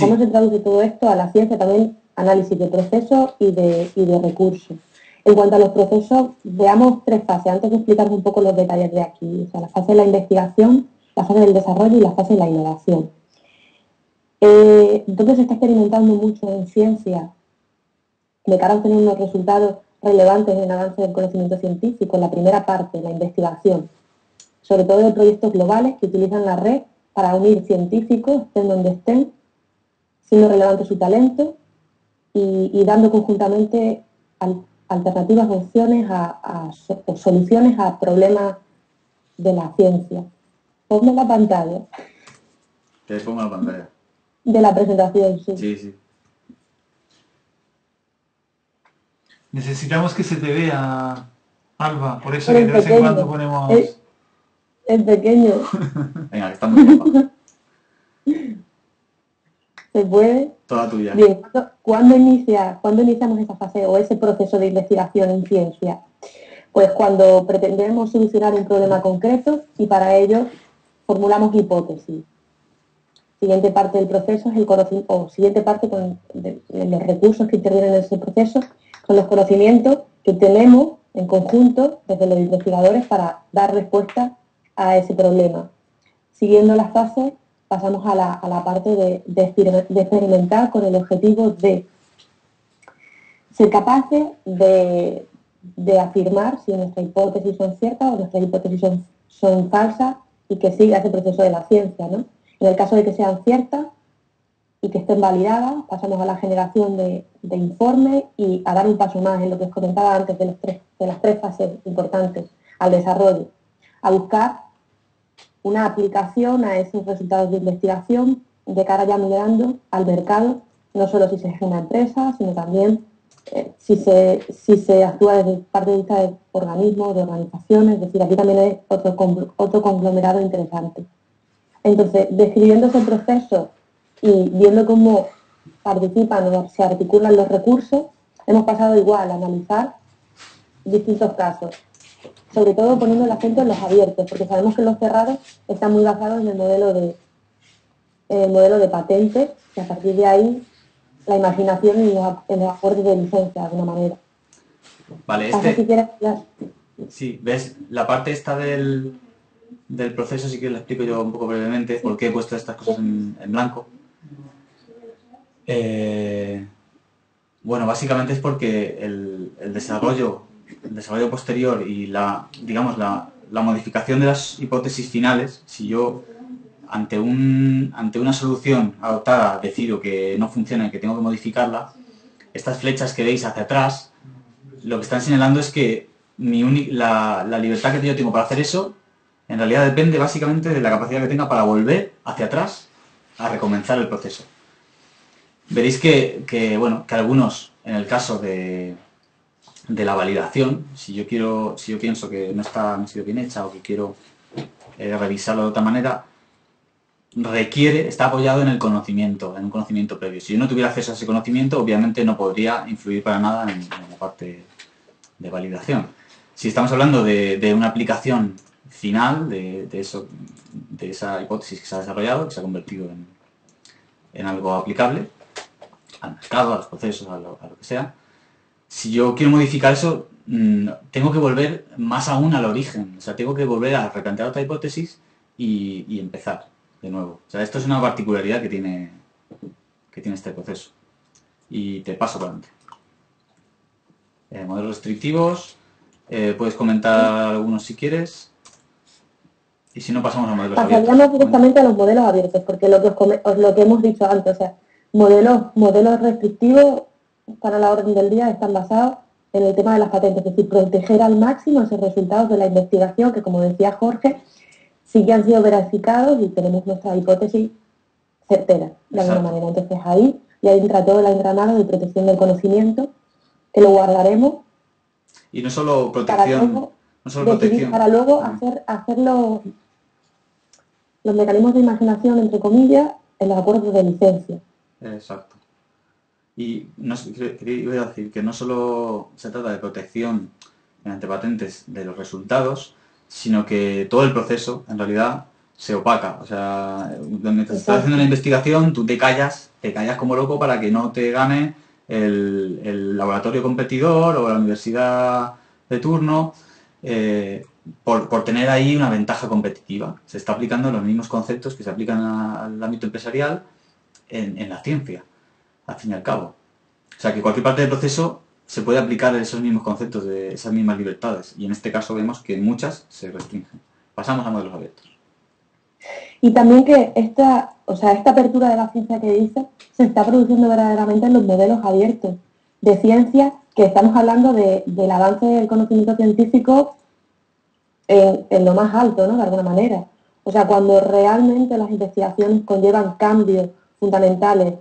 ¿Cómo se traduce todo esto a la ciencia? También análisis de procesos y de, y de recursos. En cuanto a los procesos, veamos tres fases, antes de explicar un poco los detalles de aquí. O sea, la fase de la investigación, la fase del desarrollo y la fase de la innovación. Eh, entonces se está experimentando mucho en ciencia de cara a obtener unos resultados relevantes en el avance del conocimiento científico, en la primera parte, la investigación, sobre todo de proyectos globales que utilizan la red para unir científicos, estén donde estén, siendo relevante su talento y, dando conjuntamente alternativas opciones a, soluciones a problemas de la ciencia. Ponme la pantalla. Te pongo la pantalla. De la presentación, sí. Sí, sí. Necesitamos que se te vea, Alba, por eso que de vez en cuando ponemos... Es, pequeño. Venga, que está muy ¿Se puede? Toda tuya. Bien, ¿cuándo, inicia, ¿cuándo iniciamos esa fase o ese proceso de investigación en ciencia? Pues cuando pretendemos solucionar un problema concreto y para ello formulamos hipótesis. Siguiente parte del proceso es el conocimiento, o siguiente parte con los recursos que intervienen en ese proceso, son los conocimientos que tenemos en conjunto desde los investigadores para dar respuesta a ese problema. Siguiendo las fases, pasamos a la, parte de, experimentar con el objetivo de ser capaces de, afirmar si nuestras hipótesis son ciertas o nuestras hipótesis son, falsas y que siga ese proceso de la ciencia. ¿no? En el caso de que sean ciertas y que estén validadas, pasamos a la generación de, informes y a dar un paso más en lo que os comentaba antes de, de las tres fases importantes, al desarrollo, a buscar una aplicación a esos resultados de investigación de cara ya mirando al mercado, no solo si se es una empresa, sino también eh, si, se, actúa desde parte de vista de organismos, de organizaciones, es decir, aquí también otro, otro conglomerado interesante. Entonces, describiendo ese proceso y viendo cómo participan o se articulan los recursos, hemos pasado igual a analizar distintos casos sobre todo poniendo el acento en los abiertos, porque sabemos que los cerrados están muy basados en el modelo de, el modelo de patentes, y a partir de ahí la imaginación y los, acuerdos de licencia de alguna manera. Vale, este... sí, ves, la parte esta del, del proceso sí que lo explico yo un poco brevemente, por qué he puesto estas cosas en, blanco. Eh, bueno, básicamente es porque el, el desarrollo el desarrollo posterior y la, digamos, la, modificación de las hipótesis finales, si yo ante, un, ante una solución adoptada decido que no funciona y que tengo que modificarla, estas flechas que veis hacia atrás, lo que están señalando es que mi la, la, libertad que yo tengo para hacer eso, en realidad depende básicamente de la capacidad que tenga para volver hacia atrás a recomenzar el proceso. Veréis que, bueno, que algunos, en el caso de, de la validación, si yo quiero, si yo pienso que no está no ha sido bien hecha o que quiero eh, revisarlo de otra manera, requiere, está apoyado en el conocimiento, en un conocimiento previo. Si yo no tuviera acceso a ese conocimiento, obviamente no podría influir para nada en, la parte de validación. Si estamos hablando de, una aplicación final de, eso, de esa hipótesis que se ha desarrollado, que se ha convertido en, en algo aplicable al mercado, a los procesos, a lo que sea, si yo quiero modificar eso, mm, tengo que volver más aún al origen. O sea, tengo que volver a replantear otra hipótesis y, empezar de nuevo. O sea, esto es una particularidad que tiene, que tiene este proceso. Y te paso por adelante. Eh, modelos restrictivos. Eh, puedes comentar algunos si quieres. Y si no, pasamos a modelos abiertos. Pasaríamos directamente a los modelos abiertos, porque lo que, lo que hemos dicho antes, o sea, modelos, modelos restrictivos para la orden del día están basados en el tema de las patentes, es decir, proteger al máximo esos resultados de la investigación que, como decía Jorge, sí que han sido verificados y tenemos nuestra hipótesis certera, de alguna manera. Entonces ahí ya entra todo el engranado de protección del conocimiento, que lo guardaremos. Y no solo protección, para no solo protección. Para luego hacer, hacer los, mecanismos de imaginación, entre comillas, en los acuerdos de licencia. Exacto. Y no, quería decir que no solo se trata de protección mediante patentes de los resultados, sino que todo el proceso, en realidad, se opaca. O sea, mientras estás haciendo una investigación, tú te callas, te callas como loco para que no te gane el, laboratorio competidor o la universidad de turno. Eh, por, tener ahí una ventaja competitiva. Se está aplicando los mismos conceptos que se aplican al ámbito empresarial en, la ciencia, al fin y al cabo. O sea que cualquier parte del proceso se puede aplicar esos mismos conceptos de esas mismas libertades y en este caso vemos que muchas se restringen. Pasamos a modelos abiertos. Y también que esta, o sea, esta apertura de la ciencia que dice se está produciendo verdaderamente en los modelos abiertos de ciencia, que estamos hablando del avance del conocimiento científico en, lo más alto, ¿no? De alguna manera. O sea, cuando realmente las investigaciones conllevan cambios fundamentales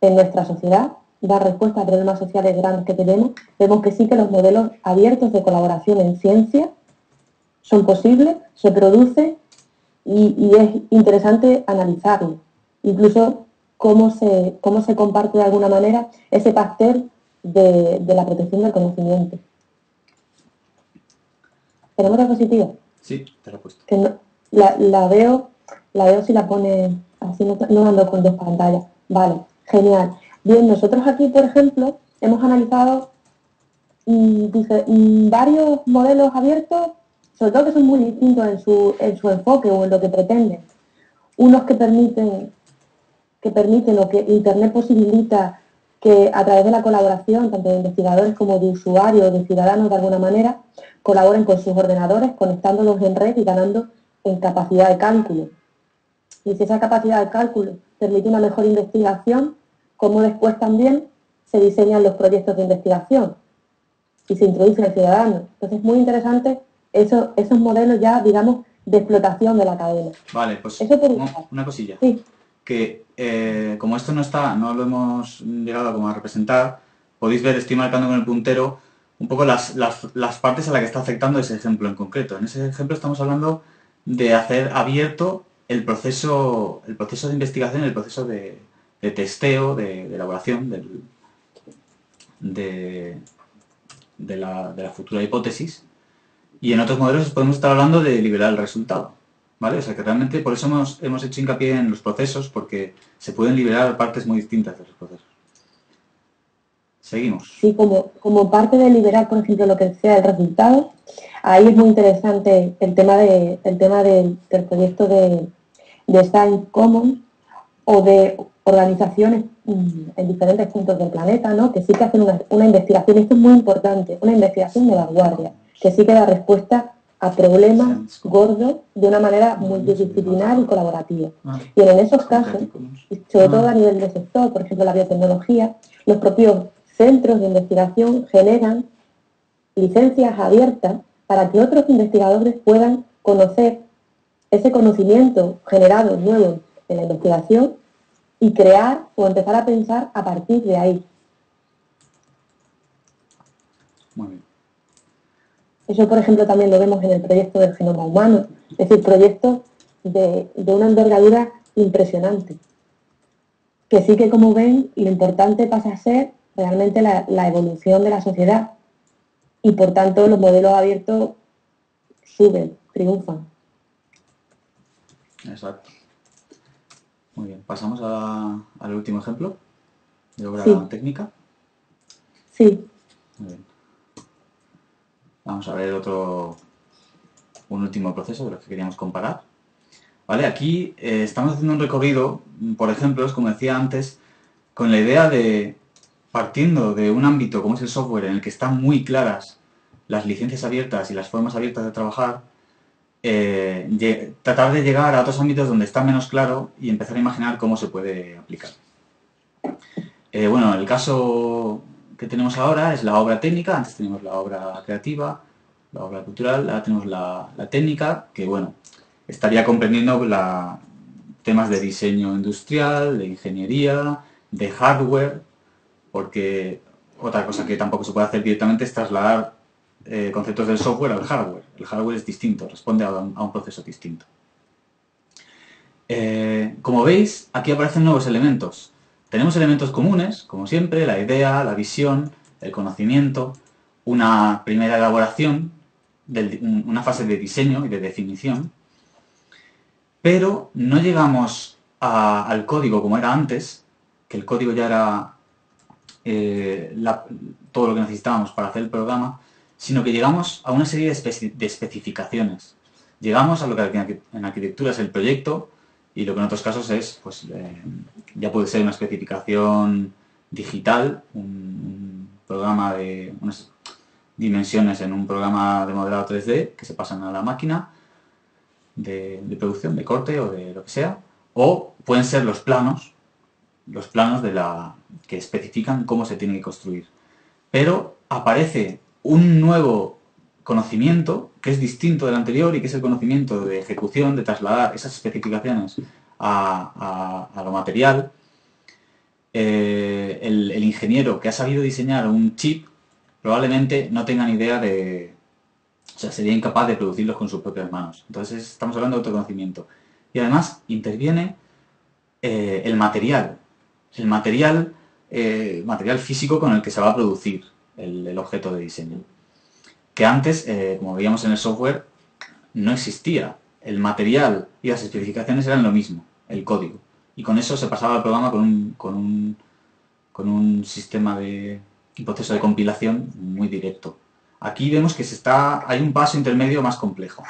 en nuestra sociedad, dar respuesta a problemas sociales grandes que tenemos, vemos que sí que los modelos abiertos de colaboración en ciencia son posibles, se producen y, es interesante analizarlo. Incluso cómo se, cómo se comparte de alguna manera ese pastel de, de la protección del conocimiento. ¿Tenemos diapositiva? Sí, te la he puesto. la, veo, la veo si la pone así, no, no ando con dos pantallas. Vale, genial. Bien, nosotros aquí, por ejemplo, hemos analizado mm, mm, varios modelos abiertos, sobre todo que son muy distintos en su, en su enfoque o en lo que pretenden. Unos que permiten, que permiten o que Internet posibilita que a través de la colaboración, tanto de investigadores como de usuarios, de ciudadanos de alguna manera, colaboren con sus ordenadores, conectándolos en red y ganando en capacidad de cálculo. Y si esa capacidad de cálculo permite una mejor investigación, como después también se diseñan los proyectos de investigación y se introduce el ciudadano. Entonces es muy interesante eso, esos modelos ya, digamos, de explotación de la cadena. Vale, pues una cosilla. Que eh, como esto no está, no lo hemos llegado como a representar, podéis ver, estoy marcando con el puntero un poco las, partes a las que está afectando ese ejemplo en concreto. En ese ejemplo estamos hablando de hacer abierto el proceso, el proceso de investigación, el proceso de, testeo, de, elaboración de, la, futura hipótesis. Y en otros modelos podemos estar hablando de liberar el resultado. ¿Vale? O sea que realmente por eso hemos, hemos hecho hincapié en los procesos, porque se pueden liberar partes muy distintas de los procesos. Seguimos. Sí, como, como parte de liberar, por ejemplo, lo que sea el resultado, ahí es muy interesante el tema, de, el tema del proyecto de, de Science Commons o de organizaciones mm, en diferentes puntos del planeta, ¿no? que sí que hacen una, una investigación, esto es muy importante, una investigación de vanguardia, que sí que da respuesta a problemas gordos de una manera multidisciplinar y colaborativa. Ah. Y en esos casos, sobre todo a nivel de sector, por ejemplo la biotecnología, los propios centros de investigación generan licencias abiertas para que otros investigadores puedan conocer ese conocimiento generado nuevo en la investigación y crear o empezar a pensar a partir de ahí. Eso, por ejemplo, también lo vemos en el proyecto del genoma humano, es decir, proyectos de, de una envergadura impresionante. Que sí que, como ven, lo importante pasa a ser realmente la, evolución de la sociedad y por tanto los modelos abiertos suben, triunfan. Exacto. Muy bien, pasamos al último ejemplo de obra técnica. Sí. Muy bien. Vamos a ver otro, un último proceso de los que queríamos comparar. Vale, aquí eh, estamos haciendo un recorrido por ejemplos, como decía antes, con la idea de partiendo de un ámbito como es el software en el que están muy claras las licencias abiertas y las formas abiertas de trabajar, eh, tratar de llegar a otros ámbitos donde está menos claro y empezar a imaginar cómo se puede aplicar. Eh, bueno, el caso que tenemos ahora es la obra técnica, antes teníamos la obra creativa, la obra cultural, ahora tenemos la, técnica, que bueno, estaría comprendiendo la, temas de diseño industrial, de ingeniería, de hardware, porque otra cosa que tampoco se puede hacer directamente es trasladar eh, conceptos del software al hardware. El hardware es distinto, responde a un, proceso distinto. Eh, como veis, aquí aparecen nuevos elementos. Tenemos elementos comunes, como siempre, la idea, la visión, el conocimiento, una primera elaboración, una fase de diseño y de definición. pero no llegamos al código como era antes, que el código ya era eh, todo lo que necesitábamos para hacer el programa, sino que llegamos a una serie de, especificaciones. Llegamos a lo que en arquitectura es el proyecto y lo que en otros casos es, pues, eh, ya puede ser una especificación digital, un, programa de unas dimensiones en un programa de modelado 3D que se pasan a la máquina de, de producción, de corte o de lo que sea, o pueden ser los planos, los planos de la, que especifican cómo se tiene que construir. Pero aparece un nuevo conocimiento que es distinto del anterior y que es el conocimiento de ejecución, de trasladar esas especificaciones a, lo material. Eh, el, ingeniero que ha sabido diseñar un chip probablemente no tenga ni idea de... O sea, sería incapaz de producirlos con sus propias manos. Entonces estamos hablando de autoconocimiento. Y además interviene eh, el material. El material, eh, material físico con el que se va a producir el, objeto de diseño. Que antes, eh, como veíamos en el software, no existía. El material y las especificaciones eran lo mismo, el código. Y con eso se pasaba el programa con un, con un, con un sistema de proceso de compilación muy directo. Aquí vemos que se está, hay un paso intermedio más complejo.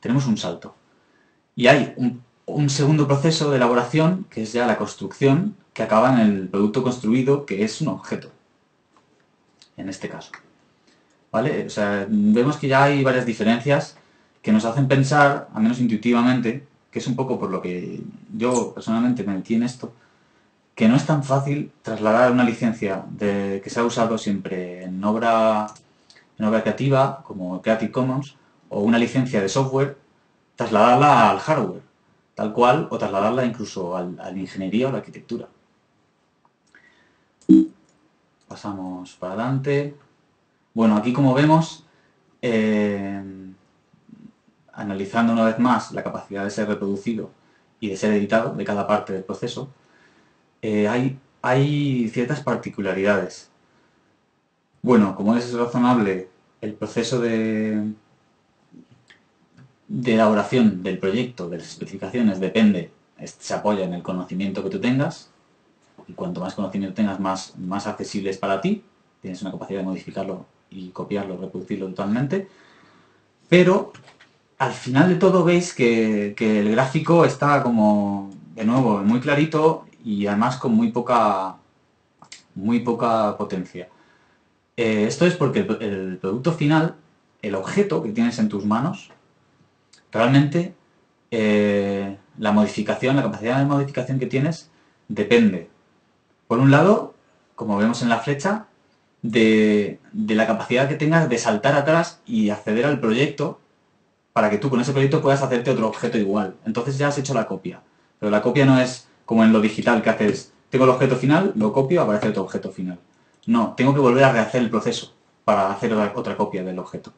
Tenemos un salto. Y hay un segundo proceso de elaboración, que es ya la construcción, que acaba en el producto construido, que es un objeto en este caso. ¿Vale? O sea, vemos que ya hay varias diferencias que nos hacen pensar, al menos intuitivamente, que es un poco por lo que yo personalmente me metí en esto, que no es tan fácil trasladar una licencia de, que se ha usado siempre en obra, en obra creativa, como Creative Commons, o una licencia de software, trasladarla al hardware, tal cual, o trasladarla incluso al, a la ingeniería o la arquitectura. Pasamos para adelante. Bueno, aquí como vemos, eh, analizando una vez más la capacidad de ser reproducido y de ser editado de cada parte del proceso, eh, hay, ciertas particularidades. Bueno, como es razonable, el proceso de elaboración del proyecto, de las especificaciones, depende, se apoya en el conocimiento que tú tengas, cuanto más conocimiento tengas, más, más accesible es para ti. Tienes una capacidad de modificarlo y copiarlo, reproducirlo totalmente. Pero al final de todo veis que, el gráfico está como, de nuevo, muy clarito y además con muy poca, muy poca potencia. Eh, esto es porque el, producto final, el objeto que tienes en tus manos, realmente eh, la modificación, la capacidad de modificación que tienes depende por un lado, como vemos en la flecha, de, la capacidad que tengas de saltar atrás y acceder al proyecto para que tú con ese proyecto puedas hacerte otro objeto igual. Entonces ya has hecho la copia. Pero la copia no es como en lo digital que haces, tengo el objeto final, lo copio, aparece otro objeto final. No, tengo que volver a rehacer el proceso para hacer otra, copia del objeto.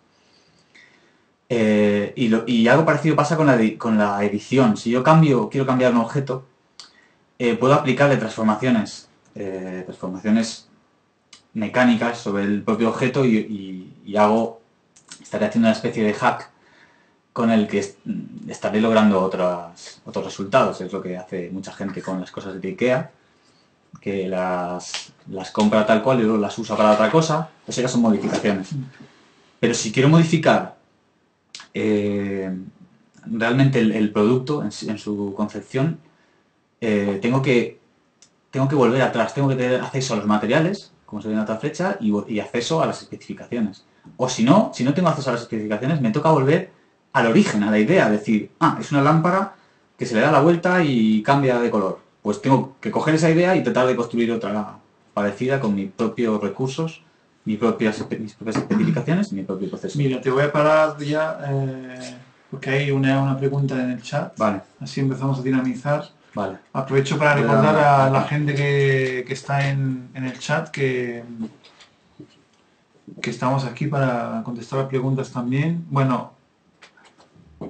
Eh, y, algo parecido pasa con la, edición. Si yo cambio, quiero cambiar un objeto, eh, puedo aplicarle transformaciones eh, transformaciones mecánicas sobre el propio objeto y, hago, estaré haciendo una especie de hack con el que estaré logrando otros, otros resultados. Es lo que hace mucha gente con las cosas de Ikea, que las, las compra tal cual y luego las usa para otra cosa. Pues ya son modificaciones. Pero si quiero modificar eh, realmente el, producto en, su concepción, eh, tengo que tengo que volver atrás, tengo que tener acceso a los materiales, como se ve en otra flecha, y, acceso a las especificaciones. O si no, si no tengo acceso a las especificaciones, me toca volver al origen, a la idea, decir, ah, es una lámpara que se le da la vuelta y cambia de color. Pues tengo que coger esa idea y tratar de construir otra parecida con mis propios recursos, mis propias, mis propias especificaciones y mi propio proceso. Mira, te voy a parar ya, eh, porque hay una, una pregunta en el chat. Vale. Así empezamos a dinamizar. Vale. Aprovecho para recordar a la gente que, está en, el chat que, que estamos aquí para contestar las preguntas también. Bueno,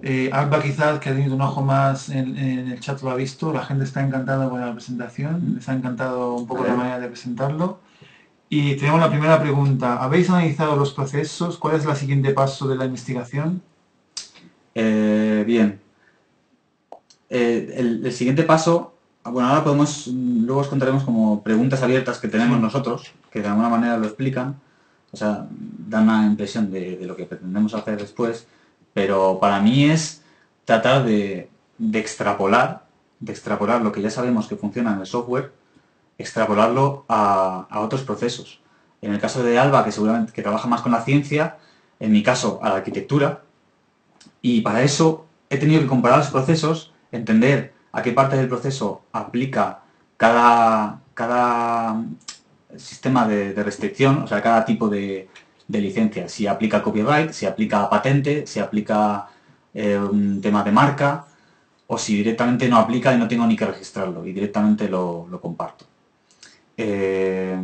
eh, Alba quizás, que ha tenido un ojo más en, el chat, lo ha visto. La gente está encantada con la presentación. Les ha encantado un poco la manera de presentarlo. Y tenemos la primera pregunta. ¿Habéis analizado los procesos? ¿Cuál es el siguiente paso de la investigación? Eh, bien, eh, el, el siguiente paso, bueno, ahora podemos, luego os contaremos como preguntas abiertas que tenemos nosotros, que de alguna manera lo explican, o sea, dan una impresión de, de lo que pretendemos hacer después, pero para mí es tratar de, de extrapolar, de extrapolar lo que ya sabemos que funciona en el software, extrapolarlo a, a otros procesos. En el caso de Alba, que seguramente que trabaja más con la ciencia, en mi caso a la arquitectura, y para eso he tenido que comparar los procesos, entender a qué parte del proceso aplica cada, cada sistema de, de restricción, o sea, cada tipo de, de licencia. Si aplica copyright, si aplica patente, si aplica eh, un tema de marca, o si directamente no aplica y no tengo ni que registrarlo y directamente lo, lo comparto. Eh,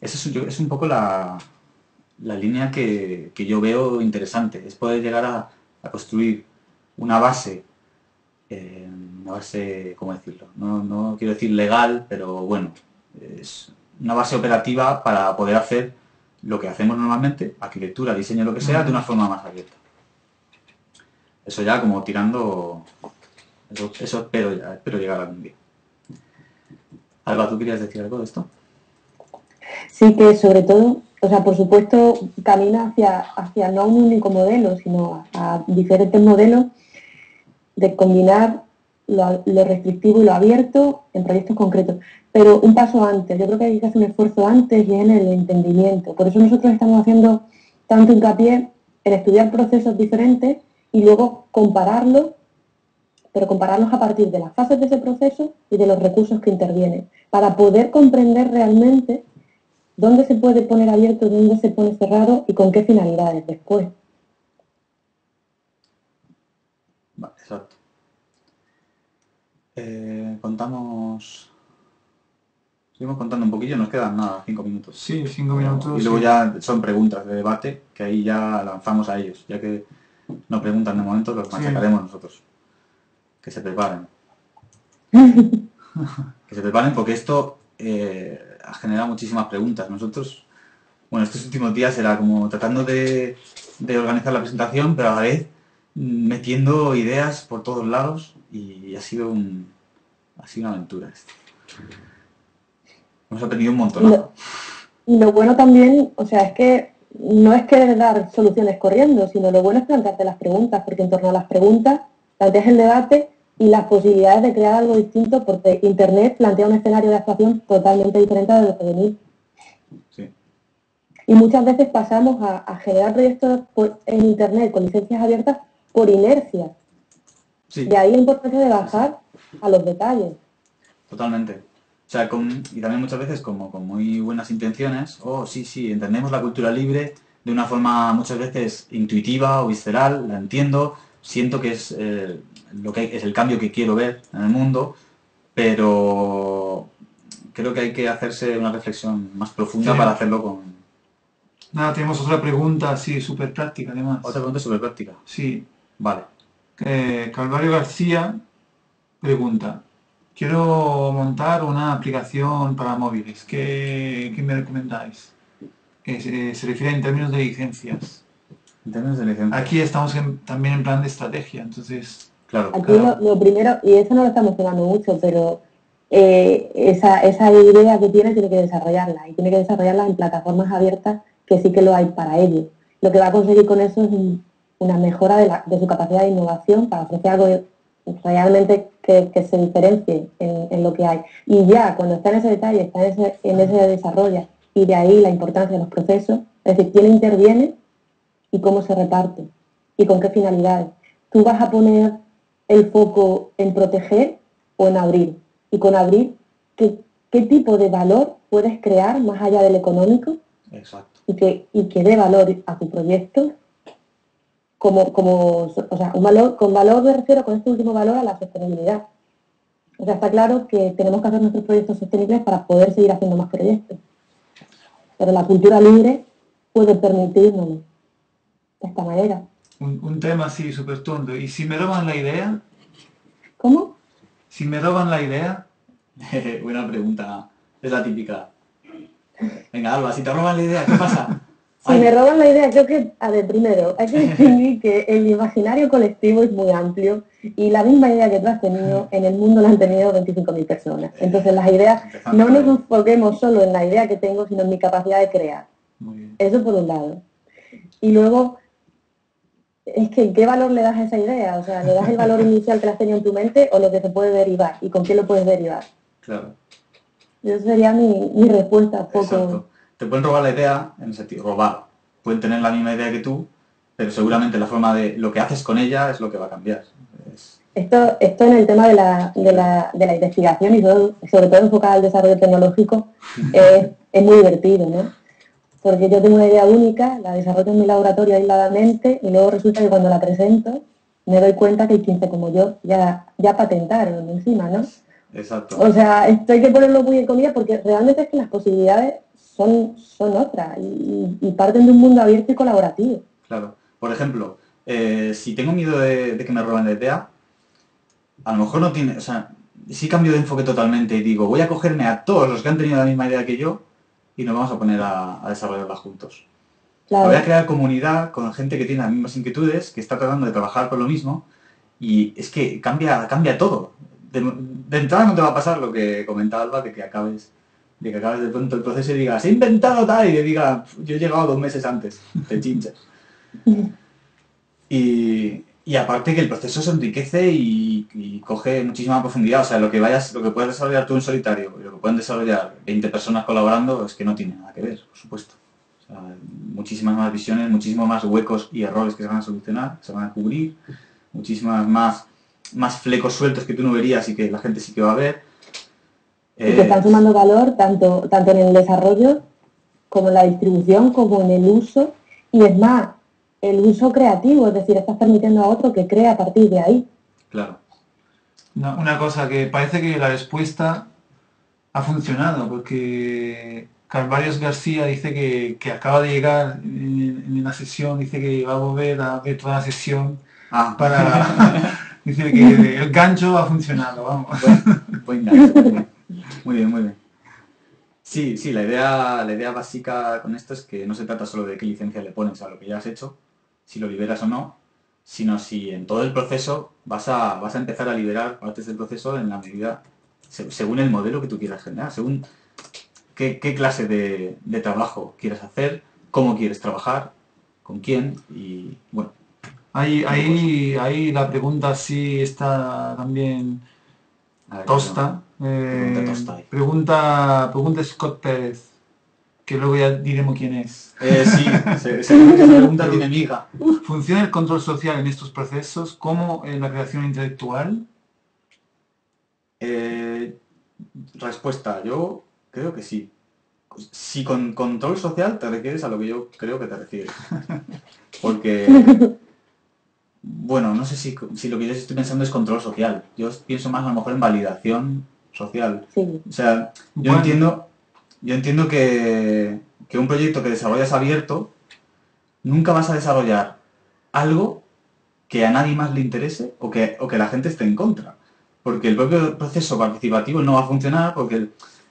esa es, es un poco la, la línea que, que yo veo interesante, es poder llegar a, a construir una base, eh, una base, ¿cómo decirlo? No, no quiero decir legal, pero bueno, es una base operativa para poder hacer lo que hacemos normalmente, arquitectura, diseño, lo que sea, de una forma más abierta. Eso ya como tirando, eso, eso espero, ya, espero llegar algún día. Alba, ¿tú querías decir algo de esto? Sí que sobre todo, o sea, por supuesto, camina hacia, hacia no un único modelo, sino a diferentes modelos de combinar lo, restrictivo y lo abierto en proyectos concretos. Pero un paso antes, yo creo que hay que hacer un esfuerzo antes y en el entendimiento. Por eso nosotros estamos haciendo tanto hincapié en estudiar procesos diferentes y luego compararlos, pero compararlos a partir de las fases de ese proceso y de los recursos que intervienen, para poder comprender realmente dónde se puede poner abierto, dónde se pone cerrado y con qué finalidades después. Vale, exacto. Eh, contamos... Seguimos contando un poquillo, nos quedan nada, cinco minutos. Sí, cinco minutos. Y luego sí. ya son preguntas de debate, que ahí ya lanzamos a ellos, ya que no preguntan de momento, los Sí. machacaremos nosotros. Que se preparen. que se preparen porque esto eh, ha generado muchísimas preguntas. Nosotros, bueno, estos últimos días era como tratando de, de organizar la presentación, pero a la vez mm, metiendo ideas por todos lados y ha sido un, ha sido una aventura esto. Hemos aprendido un montón. Lo, lo bueno también, o sea, es que no es querer dar soluciones corriendo, sino lo bueno es plantearte las preguntas, porque en torno a las preguntas planteas el debate y las posibilidades de crear algo distinto, porque Internet plantea un escenario de actuación totalmente diferente a lo que venir. Sí. Y muchas veces pasamos a, a generar proyectos por- en Internet con licencias abiertas por inercia. Sí. De ahí la importancia de bajar a los detalles. Totalmente. O sea, con- y también muchas veces como con muy buenas intenciones, oh, sí, sí, entendemos la cultura libre de una forma muchas veces intuitiva o visceral, la entiendo, siento que es, eh, lo que hay- es el cambio que quiero ver en el mundo, pero creo que hay que hacerse una reflexión más profunda Sí. para hacerlo con Nada, tenemos otra pregunta así, súper práctica además. otra pregunta súper práctica. Sí, Vale. Eh, Calvario García pregunta, quiero montar una aplicación para móviles, ¿qué, qué me recomendáis? Eh, se- se refiere en términos de licencias. En términos de licencia. Aquí estamos en- también en plan de estrategia, entonces, Claro. Aquí lo, lo primero, y eso no lo estamos mencionando mucho, pero eh, esa, esa idea que tiene tiene que desarrollarla y tiene que desarrollarla en plataformas abiertas que sí que lo hay para ello. Lo que va a conseguir con eso es un- una mejora de, la- de su capacidad de innovación para ofrecer algo realmente que, que se diferencie en, en lo que hay. Y ya cuando está en ese detalle, está en ese, en ese desarrollo y de ahí la importancia de los procesos, es decir, quién interviene y cómo se reparte y con qué finalidades. Tú vas a poner el foco en proteger o en abrir. Y con abrir, ¿qué, qué tipo de valor puedes crear más allá del económico Exacto. y que, y que dé valor a tu proyecto? Como, como, o sea, un valor, con valor me refiero con este último valor a la sostenibilidad. O sea, está claro que tenemos que hacer nuestros proyectos sostenibles para poder seguir haciendo más proyectos. Pero la cultura libre puede permitirnos de esta manera. un, un tema así súper tonto. ¿Y si me roban la idea? ¿Cómo? Si me roban la idea, Buena pregunta. Es la típica. Venga, Alba, si te roban la idea, ¿qué pasa? Si me roban la idea, creo que, a ver, primero, hay que distinguir que el imaginario colectivo es muy amplio y la misma idea que tú has tenido, en el mundo la han tenido 25.000 personas. Entonces las ideas, no nos enfoquemos solo en la idea que tengo, sino en mi capacidad de crear. Eso por un lado. Y luego, es que ¿qué valor le das a esa idea? O sea, ¿le das el valor inicial que la has tenido en tu mente o lo que se puede derivar? ¿Y con qué lo puedes derivar? Claro. Esa sería mi, mi respuesta. Poco te pueden robar la idea, en el sentido, robar. Pueden tener la misma idea que tú, pero seguramente la forma de lo que haces con ella es lo que va a cambiar. Esto, esto en el tema de la, de la, de la investigación y sobre todo enfocado al desarrollo tecnológico, es, muy divertido, ¿no? Porque yo tengo una idea única, la desarrollo en mi laboratorio aisladamente y luego resulta que cuando la presento me doy cuenta que hay 15 como yo ya, ya patentaron encima, ¿no? Exacto. O sea, esto hay que ponerlo muy en comida porque realmente es que las posibilidades son, son otras y, parten de un mundo abierto y colaborativo. Claro. Por ejemplo, eh, si tengo miedo de, que me roben la idea, a lo mejor no tiene, o sea, si cambio de enfoque totalmente y digo, voy a cogerme a todos los que han tenido la misma idea que yo y nos vamos a poner a, desarrollarla juntos. Voy a crear comunidad con gente que tiene las mismas inquietudes, que está tratando de trabajar con lo mismo y es que cambia, cambia todo. De, de entrada no te va a pasar lo que comentaba Alba, de que acabes de que acabes de pronto el proceso y digas, he inventado tal, y te diga, yo he llegado dos meses antes, te chinchas. y, y, aparte que el proceso se enriquece y, coge muchísima profundidad, o sea, lo que vayas, lo que puedes desarrollar tú en solitario y lo que pueden desarrollar 20 personas colaborando es que no tiene nada que ver, por supuesto. O sea, muchísimas más visiones, muchísimos más huecos y errores que se van a solucionar, se van a cubrir, muchísimas más, más flecos sueltos que tú no verías y que la gente sí que va a ver y que están sumando valor tanto, tanto en el desarrollo como en la distribución, como en el uso, y es más, el uso creativo, es decir, estás permitiendo a otro que crea a partir de ahí. Claro. Una, cosa que parece que la respuesta ha funcionado, porque Carvarios García dice que, acaba de llegar en, la sesión, dice que va a volver a ver toda la sesión ah. para... dice que el gancho ha funcionado, vamos. Buen, gancho. Muy bien, muy bien. Sí, sí, la idea, la idea básica con esto es que no se trata solo de qué licencia le pones a lo que ya has hecho, si lo liberas o no, sino si en todo el proceso vas a, vas a empezar a liberar partes del proceso en la medida, según el modelo que tú quieras generar, según qué, clase de, trabajo quieres hacer, cómo quieres trabajar, con quién y bueno. Ahí, ahí, ahí la pregunta sí está también tosta. Eh, pregunta, pregunta, Scott Pérez, que luego ya diremos quién es. Eh, sí, esa pregunta tiene miga. ¿Funciona el control social en estos procesos como en la creación intelectual? Eh, respuesta, yo creo que sí. Si con control social te refieres a lo que yo creo que te refieres. Porque bueno, no sé si, lo que yo estoy pensando es control social. Yo pienso más a lo mejor en validación social. O sea, yo entiendo, yo entiendo que, un proyecto que desarrollas abierto, nunca vas a desarrollar algo que a nadie más le interese o que, o que la gente esté en contra. Porque el propio proceso participativo no va a funcionar porque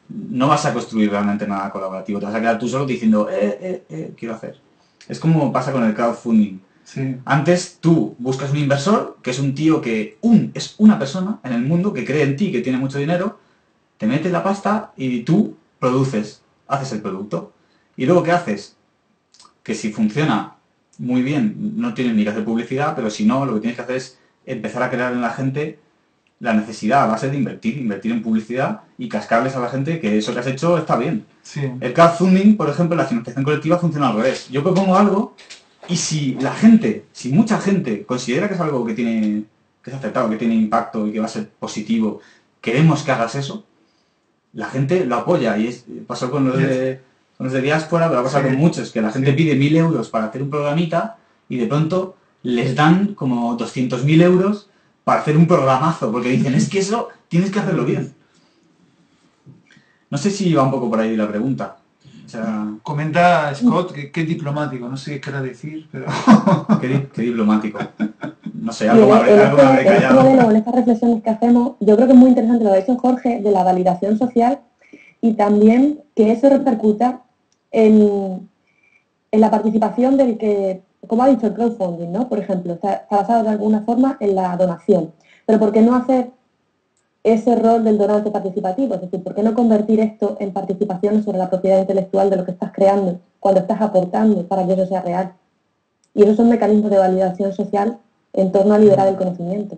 no vas a construir realmente nada colaborativo. Te vas a quedar tú solo diciendo, eh, eh, eh, quiero hacer. Es como pasa con el crowdfunding. Antes tú buscas un inversor, que es un tío que un, es una persona en el mundo que cree en ti, que tiene mucho dinero, te mete la pasta y tú produces, haces el producto. Y luego, ¿qué haces? Que si funciona muy bien, no tienes ni que hacer publicidad, pero si no, lo que tienes que hacer es empezar a crear en la gente la necesidad a base de invertir, invertir en publicidad y cascarles a la gente que eso que has hecho está bien. El crowdfunding, por ejemplo, la financiación colectiva funciona al revés. Yo propongo algo y si la gente, si mucha gente considera que es algo que tiene, que es aceptado, que tiene impacto y que va a ser positivo, queremos que hagas eso, la gente lo apoya. Y es, pasó con los de, con los de diáspora, pero ha pasado con muchos, que la gente pide mil euros para hacer un programita y de pronto les dan como 200.000 euros para hacer un programazo, porque dicen, es que eso tienes que hacerlo bien. No sé si va un poco por ahí la pregunta. Comenta Scott que, diplomático, no sé qué quiera decir, pero... qué, diplomático. No sé, algo, me habré, algo este callado. en estas reflexiones que hacemos, yo creo que es muy interesante lo que ha dicho Jorge de la validación social y también que eso repercuta en, en la participación del que, como ha dicho el crowdfunding, ¿no? Por ejemplo, está, basado de alguna forma en la donación. Pero ¿por qué no hacer ese rol del donante participativo? Es decir, ¿por qué no convertir esto en participación sobre la propiedad intelectual de lo que estás creando cuando estás aportando para que eso sea real? Y esos son mecanismos de validación social en torno a liberar el conocimiento.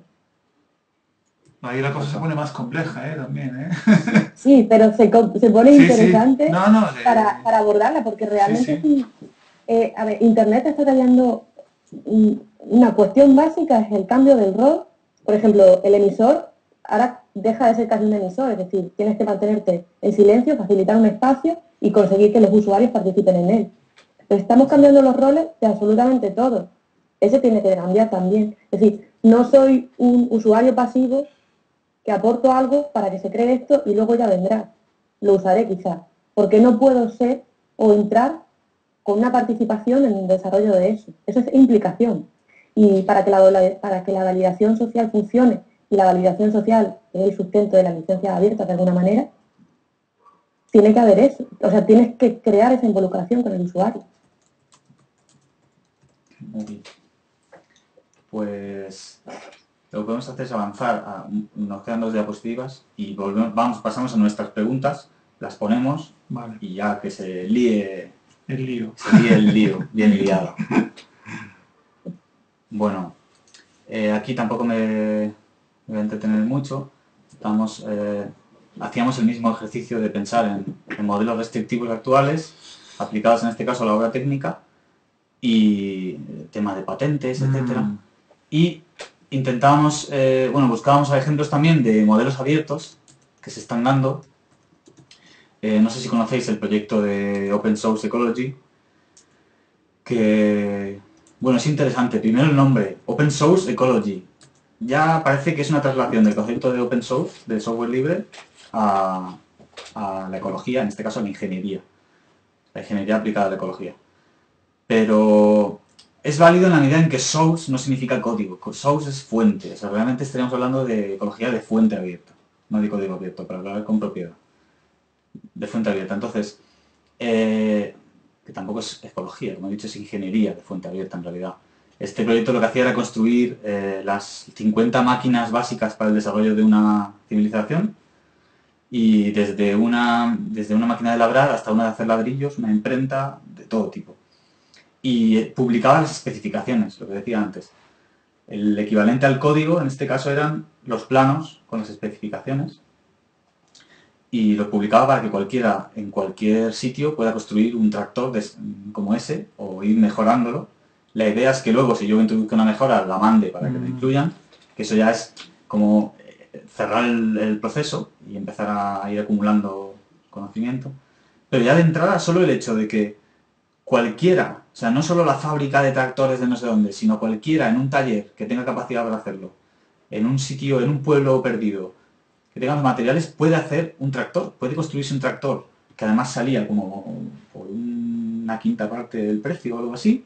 Ahí la cosa se pone más compleja, ¿eh? También, ¿eh? Sí, pero se, pone interesante para, abordarla, porque realmente eh, a ver, Internet está teniendo una cuestión básica, es el cambio del rol. Por ejemplo, el emisor ahora deja de ser casi un emisor, es decir, tienes que mantenerte en silencio, facilitar un espacio y conseguir que los usuarios participen en él. estamos cambiando los roles de absolutamente todo. Ese tiene que cambiar también. Es decir, no soy un usuario pasivo que aporto algo para que se cree esto y luego ya vendrá. Lo usaré quizás. Porque no puedo ser o entrar con una participación en el desarrollo de eso. Eso es implicación. Y para que la, para que la validación social funcione, y la validación social es el sustento de la licencia abierta de alguna manera, tiene que haber eso. O sea, tienes que crear esa involucración con el usuario. Pues lo que podemos hacer es avanzar, nos quedan dos diapositivas y volvemos, vamos, pasamos a nuestras preguntas, las ponemos y ya que se líe el lío. Se líe el lío, bien liado. Bueno, eh, aquí tampoco me, voy a entretener mucho. Estamos, eh, hacíamos el mismo ejercicio de pensar en, modelos restrictivos actuales, aplicados en este caso a la obra técnica, y tema de patentes, etcétera. Mm. Y intentábamos, eh, bueno, buscábamos ejemplos también de modelos abiertos que se están dando. Eh, no sé si conocéis el proyecto de Open Source Ecology, que, bueno, es interesante. Primero el nombre, Open Source Ecology. Ya parece que es una traslación del concepto de Open Source, de software libre, a, la ecología, en este caso a la ingeniería. La ingeniería aplicada a la ecología. Pero es válido en la medida en que source no significa código, source es fuente, o sea, realmente estaríamos hablando de ecología de fuente abierta, no de código abierto, para hablar con propiedad, de fuente abierta. Entonces, eh, que tampoco es ecología, como he dicho, es ingeniería de fuente abierta en realidad. Este proyecto lo que hacía era construir eh, las 50 máquinas básicas para el desarrollo de una civilización y desde una, desde una máquina de labrar hasta una de hacer ladrillos, una imprenta de todo tipo y publicaba las especificaciones, lo que decía antes. El equivalente al código, en este caso, eran los planos con las especificaciones y los publicaba para que cualquiera en cualquier sitio pueda construir un tractor como ese o ir mejorándolo. La idea es que luego, si yo introduzco una mejora, la mande para que lo mm. incluyan, que eso ya es como eh, cerrar el, proceso y empezar a ir acumulando conocimiento. Pero ya de entrada, solo el hecho de que cualquiera, o sea, no solo la fábrica de tractores de no sé dónde, sino cualquiera en un taller que tenga capacidad para hacerlo, en un sitio, en un pueblo perdido, que tenga los materiales, puede hacer un tractor, puede construirse un tractor, que además salía como por una quinta parte del precio o algo así,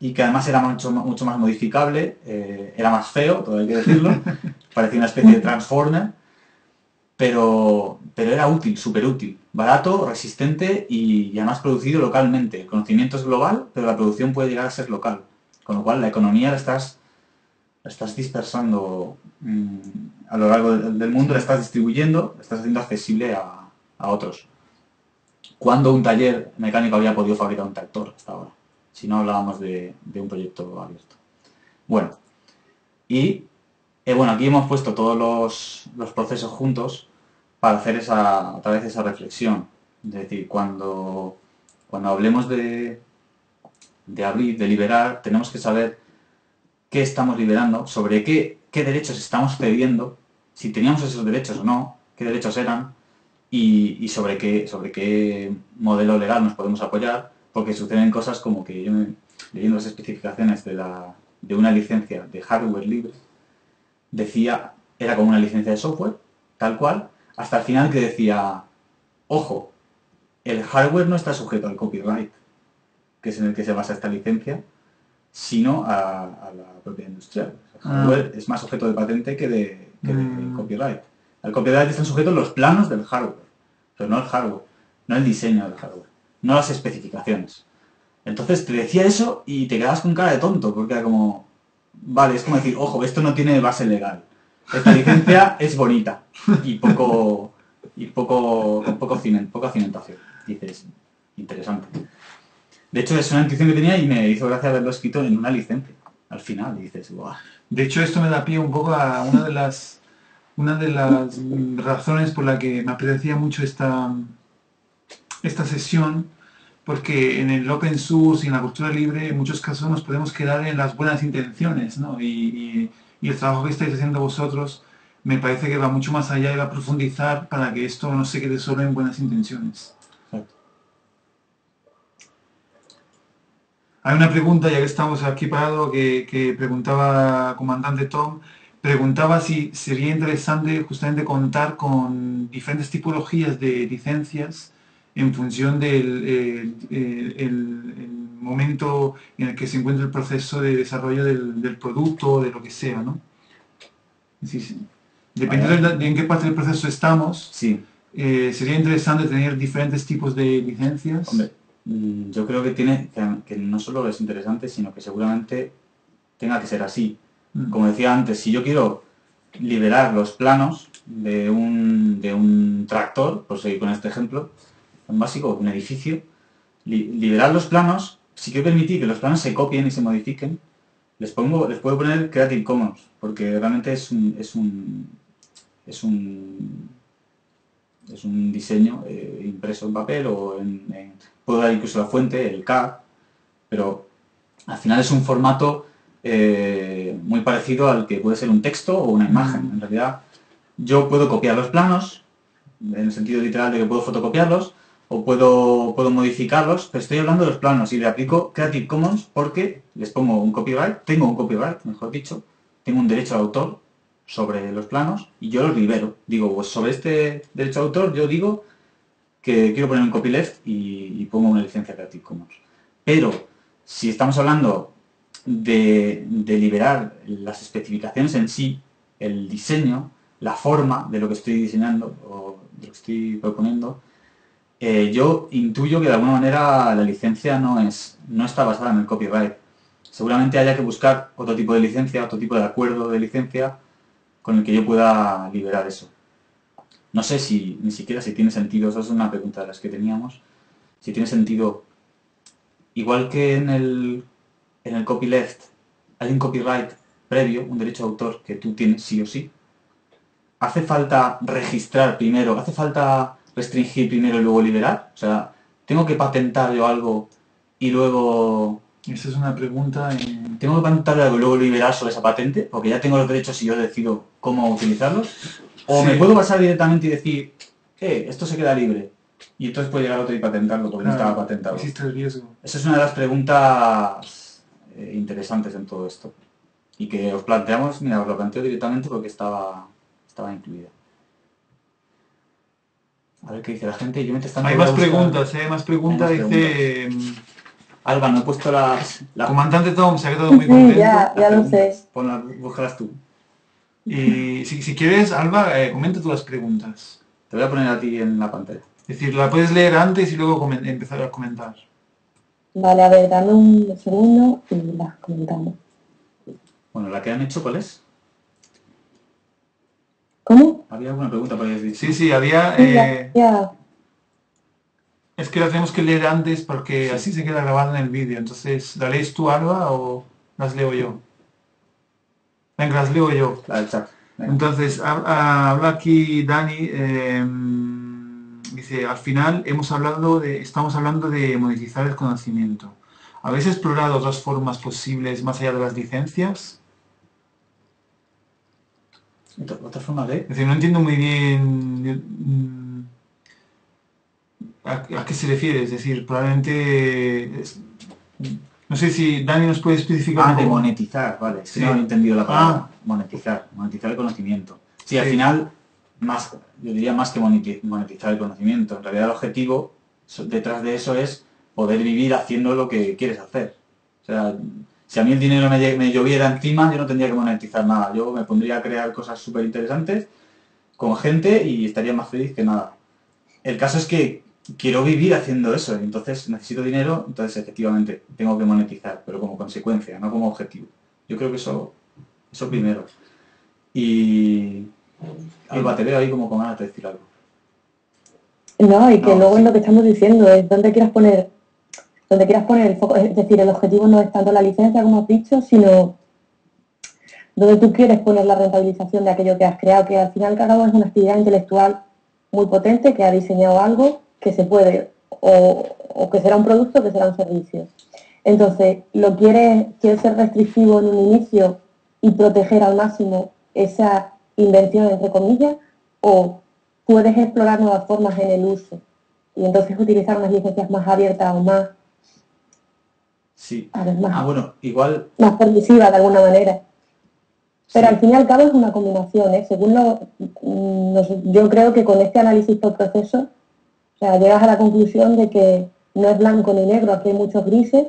y que además era mucho, mucho más modificable, eh, era más feo, todo hay que decirlo, parecía una especie de transformer, pero, pero era útil, súper útil barato, resistente y, además producido localmente. El conocimiento es global, pero la producción puede llegar a ser local. Con lo cual la economía la estás, estás dispersando mm, a lo largo del, mundo, la estás distribuyendo, la estás haciendo accesible a, otros. ¿Cuándo un taller mecánico había podido fabricar un tractor hasta ahora? Si no hablábamos de, un proyecto abierto. Bueno, y eh, bueno, aquí hemos puesto todos los, los procesos juntos para hacer esa, otra vez esa reflexión. Es decir, cuando, cuando hablemos de, de abrir, de liberar, tenemos que saber qué estamos liberando, sobre qué, qué derechos estamos cediendo, si teníamos esos derechos o no, qué derechos eran, y, sobre, qué, sobre qué modelo legal nos podemos apoyar, porque suceden cosas como que yo, leyendo las especificaciones de, la, de una licencia de hardware libre, decía, era como una licencia de software, tal cual, hasta el final que decía, ojo, el hardware no está sujeto al copyright, que es en el que se basa esta licencia, sino a, la propiedad industrial. El ah. hardware es más sujeto de patente que de, mm. copyright. Al copyright están sujetos los planos del hardware, pero no el hardware, no el diseño del hardware, no las especificaciones. Entonces te decía eso y te quedabas con cara de tonto, porque era como, vale, es como decir, ojo, esto no tiene base legal. Esta licencia es bonita y poco, y poco, con poco ciment, poca cimentación. Dices, interesante. De hecho, es una intuición que tenía y me hizo gracia haberlo escrito en una licencia. Al final, y dices, guau. De hecho, esto me da pie un poco a una de las, una de las razones por la que me apetecía mucho esta, esta sesión, porque en el open source y en la cultura libre en muchos casos nos podemos quedar en las buenas intenciones, ¿no? Y, y- y el trabajo que estáis haciendo vosotros me parece que va mucho más allá y va a profundizar para que esto no se quede solo en buenas intenciones. Exacto. Hay una pregunta, ya que estamos aquí parados, que, que preguntaba comandante Tom, preguntaba si sería interesante justamente contar con diferentes tipologías de licencias en función del eh, eh, el- el momento en el que se encuentra el proceso de desarrollo del, del producto o de lo que sea, ¿no? Es decir, dependiendo de, de en qué parte del proceso estamos, Sí, eh, sería interesante tener diferentes tipos de licencias. hombre, mm, yo creo que tiene, que, que no solo es interesante, sino que seguramente tenga que ser así. Mm. Como decía antes, si yo quiero liberar los planos de un, de un tractor, por seguir con este ejemplo, un básico, un edificio, li- liberar los planos, si quiero permitir que los planos se copien y se modifiquen, les pongo, les puedo poner Creative Commons, porque realmente es un, es un, es un, es un diseño eh, impreso en papel o en- puedo dar incluso la fuente, el CAD, pero al final es un formato eh, muy parecido al que puede ser un texto o una imagen. En realidad, yo puedo copiar los planos, en el sentido literal de que puedo fotocopiarlos, o puedo, puedo modificarlos, pero estoy hablando de los planos y le aplico Creative Commons porque les pongo un copyright, tengo un copyright, mejor dicho, tengo un derecho de autor sobre los planos y yo los libero. Digo, pues sobre este derecho de autor yo digo que quiero poner un copyleft y, pongo una licencia Creative Commons. Pero si estamos hablando de, de liberar las especificaciones en sí, el diseño, la forma de lo que estoy diseñando o de lo que estoy proponiendo, eh, yo intuyo que de alguna manera la licencia no, es, no está basada en el copyright. Seguramente haya que buscar otro tipo de licencia, otro tipo de acuerdo de licencia con el que yo pueda liberar eso. No sé si ni siquiera si tiene sentido, esa es una pregunta de las que teníamos, si tiene sentido, igual que en el, en el copyleft hay un copyright previo, un derecho de autor que tú tienes sí o sí, hace falta registrar primero, hace falta restringir primero y luego liberar, o sea, tengo que patentar yo algo y luego Esa es una pregunta en... tengo que patentar algo y luego liberar sobre esa patente, porque ya tengo los derechos y yo decido cómo utilizarlos, o Sí. me puedo pasar directamente y decir, eh, esto se queda libre, y entonces puede llegar otro y patentarlo porque no estaba patentado. Existe el riesgo. Esa es una de las preguntas eh, interesantes en todo esto. Y que os planteamos, mira, os lo planteo directamente porque estaba, estaba incluida. A ver qué dice la gente. Yo mientras tanto Hay a más preguntas, ¿eh? Hay más preguntas. Hay más Dice... Alba, no he puesto las... La comandante Tom se ha quedado muy Sí, contento. ya, ya lo sé. Búscalas tú. Y si, si quieres, Alba, eh, comenta tú las preguntas. Te voy a poner a ti en la pantalla. Es decir, la puedes leer antes y luego empezar a comentar. Vale, a ver, dame un segundo y las comentamos. Bueno, la que han hecho, ¿cuál es? ¿Cómo? ¿Había alguna pregunta para decir? Sí, sí, había... Eh, ya. es que la tenemos que leer antes porque así se queda grabada en el vídeo. Entonces, ¿la lees tú, Alba, o las leo yo? Venga, las leo yo. La del chat. Venga. Entonces, ha- habla aquí Dani, eh, dice, al final hemos hablado de, estamos hablando de monetizar el conocimiento. ¿Habéis explorado otras formas posibles más allá de las licencias? Otra, otra forma de... Es decir, no entiendo muy bien mm, a, a qué se refiere. Es decir, probablemente... es- no sé si Dani nos puede especificar Ah, de monetizar, vale. Sí. No he entendido la palabra. Ah. Monetizar, monetizar el conocimiento. Sí, al Sí. final, más, yo diría más que moneti- monetizar el conocimiento. En realidad el objetivo detrás de eso es poder vivir haciendo lo que quieres hacer. O sea, si a mí el dinero me, lloviera encima, yo no tendría que monetizar nada. Yo me pondría a crear cosas súper interesantes con gente y estaría más feliz que nada. El caso es que quiero vivir haciendo eso, entonces necesito dinero, entonces efectivamente tengo que monetizar, pero como consecuencia, no como objetivo. Yo creo que eso, eso primero. Y Alba, te veo ahí como con ganas de decir algo. No, y que No, luego sí. es lo que estamos diciendo, es donde quieras poner, donde quieras poner el foco, es decir, el objetivo no es tanto la licencia como has dicho, sino donde tú quieres poner la rentabilización de aquello que has creado, que al final cada uno es una actividad intelectual muy potente que ha diseñado algo que se puede, o, o que será un producto que será un servicio. Entonces, lo quieres, quieres ser restrictivo en un inicio y proteger al máximo esa invención, entre comillas, o puedes explorar nuevas formas en el uso y entonces utilizar unas licencias más abiertas o más, Sí. a ver, más, Ah, bueno, igual, más permisivas de alguna manera. Pero sí. al fin y al cabo es una combinación, ¿eh? Según lo, mm, yo creo que con este análisis por proceso, o sea, llegas a la conclusión de que no es blanco ni negro, aquí hay muchos grises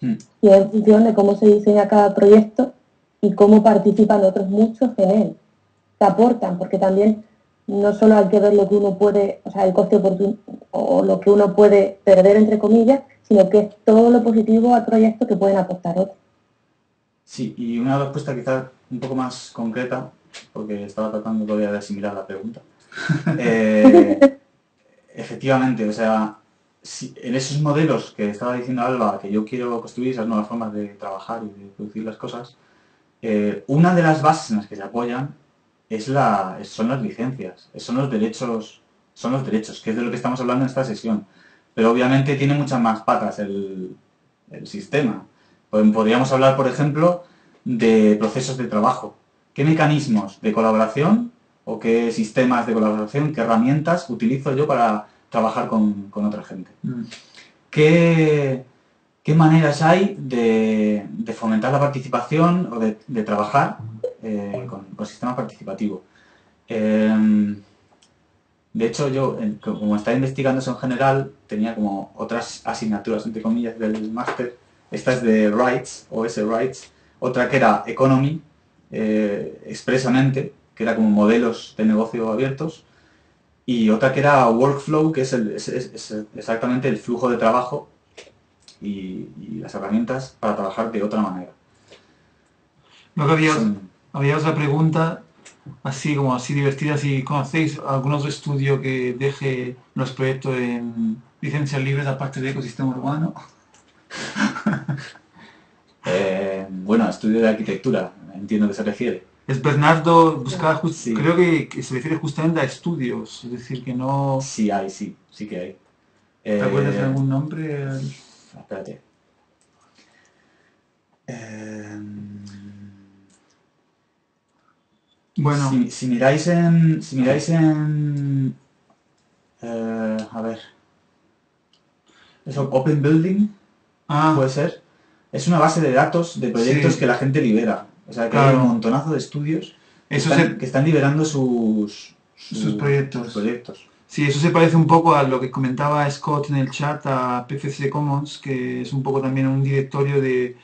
Hmm. y es en función de cómo se diseña cada proyecto y cómo participan otros muchos en él. Te aportan, porque también no solo hay que ver lo que uno puede, o sea, el coste oportuno o lo que uno puede perder, entre comillas, sino que es todo lo positivo al proyecto que pueden aportar otros. Sí, y una respuesta quizás un poco más concreta, porque estaba tratando todavía de asimilar la pregunta. Eh, efectivamente, o sea, en esos modelos que estaba diciendo Alba, que yo quiero construir esas nuevas formas de trabajar y de producir las cosas, eh, una de las bases en las que se apoyan es la, son las licencias, son los derechos, son los derechos, que es de lo que estamos hablando en esta sesión. Pero obviamente tiene muchas más patas el, el sistema. Pod- Podríamos hablar, por ejemplo, de procesos de trabajo. ¿Qué mecanismos de colaboración o qué sistemas de colaboración, qué herramientas utilizo yo para trabajar con, con otra gente? Mm. ¿Qué, qué maneras hay de, de fomentar la participación o de, de trabajar eh, con, con sistema participativo? Em, de hecho, yo, como estaba investigando eso en general, tenía como otras asignaturas, entre comillas, del máster. Esta es de Rights, o ese Rights. Otra que era Economy, eh, expresamente, que era como modelos de negocio abiertos. Y otra que era Workflow, que es, el- es- es- es exactamente el flujo de trabajo y, y las herramientas para trabajar de otra manera. Luego había, Son- había otra pregunta, así como así divertida, si conocéis algún otro estudio que deje los proyectos en licencias libres aparte de ecosistema urbano. eh, bueno, estudio de arquitectura, entiendo que se refiere. Es Bernardo buscaba, jus- Sí. creo que, que se refiere justamente a estudios, es decir, que no... Sí hay, sí, sí que hay. ¿Te acuerdas de Eh, algún nombre? Espérate. Eh, Bueno, si, si miráis en. Si miráis en. eh, a ver. Eso, Open Building, ah, puede ser. Es una base de datos de proyectos Sí. que la gente libera. O sea, que hay un montonazo de estudios que, eso están, se, que están liberando sus, Sus proyectos. sus proyectos. sí, eso se parece un poco a lo que comentaba Scott en el chat a PFC Commons, que es un poco también un directorio de,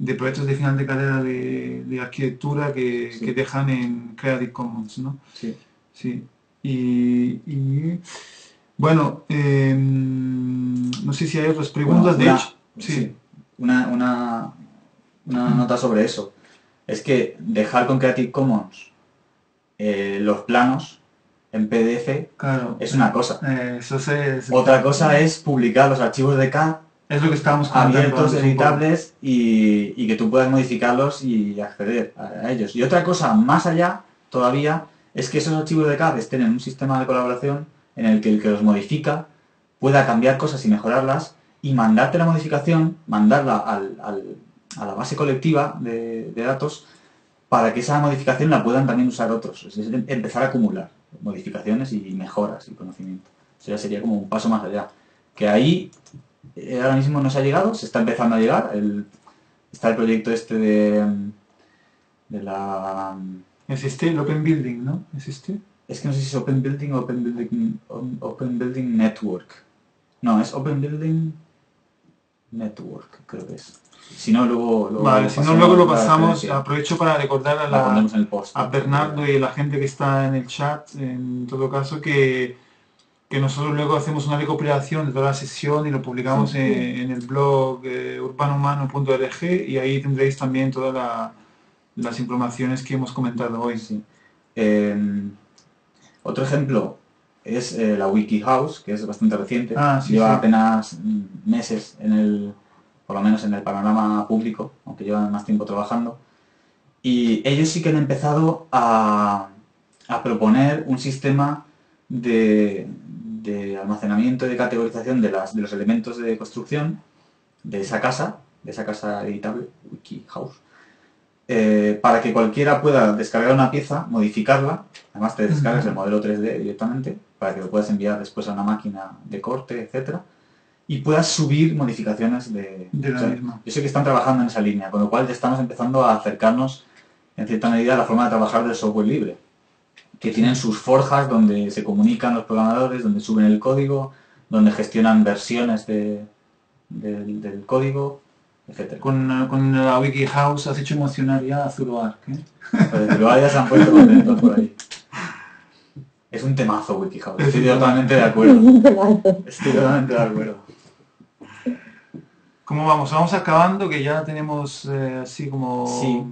de proyectos de final de carrera de, de arquitectura que, Sí. que dejan en Creative Commons, ¿no? Sí. Sí. Y, y, bueno, em, no sé si hay otras preguntas, Bueno, de una- hecho. Sí. sí, una, una, una nota sobre eso. Es que dejar con Creative Commons eh, los planos en PDF Claro. es una cosa. Eh, eso se- es, Otra cosa es publicar los archivos de CAD es lo que estábamos comentando abiertos, editables y, y que tú puedas modificarlos y acceder a, a ellos. Y otra cosa más allá todavía es que esos archivos de CAD estén en un sistema de colaboración en el que el que los modifica pueda cambiar cosas y mejorarlas y mandarte la modificación, mandarla al- al- a la base colectiva de, de datos para que esa modificación la puedan también usar otros. Es decir, empezar a acumular modificaciones y mejoras y conocimiento. Eso ya sería como un paso más allá. Que ahí eh, ahora mismo no se ha llegado, se está empezando a llegar. El, está el proyecto este de, de la... Es este, el Open Building, ¿no? Es este. Es que no sé si es Open Building o Open Building, Open Building Network. No, es Open Building Network, creo que es. Si no, luego... luego Vale, si no, luego lo pasamos. Aprovecho para recordar a, La la, post. a Bernardo y a la gente que está en el chat, en todo caso, que que nosotros luego hacemos una recopilación de toda la sesión y lo publicamos en, en el blog eh, y ahí tendréis también todas la- las informaciones que hemos comentado hoy. Sí. Eh, otro ejemplo es eh, la WikiHouse, que es bastante reciente. Ah, sí, Lleva apenas meses en el, por lo menos en el panorama público, aunque llevan más tiempo trabajando. Y ellos sí que han empezado a, a proponer un sistema de, de almacenamiento y de categorización de, las, de los elementos de construcción de esa casa, de esa casa editable, WikiHouse, eh, para que cualquiera pueda descargar una pieza, modificarla, además te descargas el modelo 3D directamente, para que lo puedas enviar después a una máquina de corte, etcétera, y puedas subir modificaciones de, De la misma. Yo sé que están trabajando en esa línea, con lo cual ya estamos empezando a acercarnos en cierta medida a la forma de trabajar del software libre, que tienen sus forjas donde se comunican los programadores, donde suben el código, donde gestionan versiones de- del- del código, etcétera. Con, con la WikiHouse has hecho emocionar ya a Zuluark. ¿eh? Pues ya se han puesto contentos por ahí. Es un temazo WikiHouse, estoy totalmente de acuerdo. Estoy totalmente de acuerdo. ¿Cómo vamos? Vamos acabando, que ya tenemos eh, así como... Sí.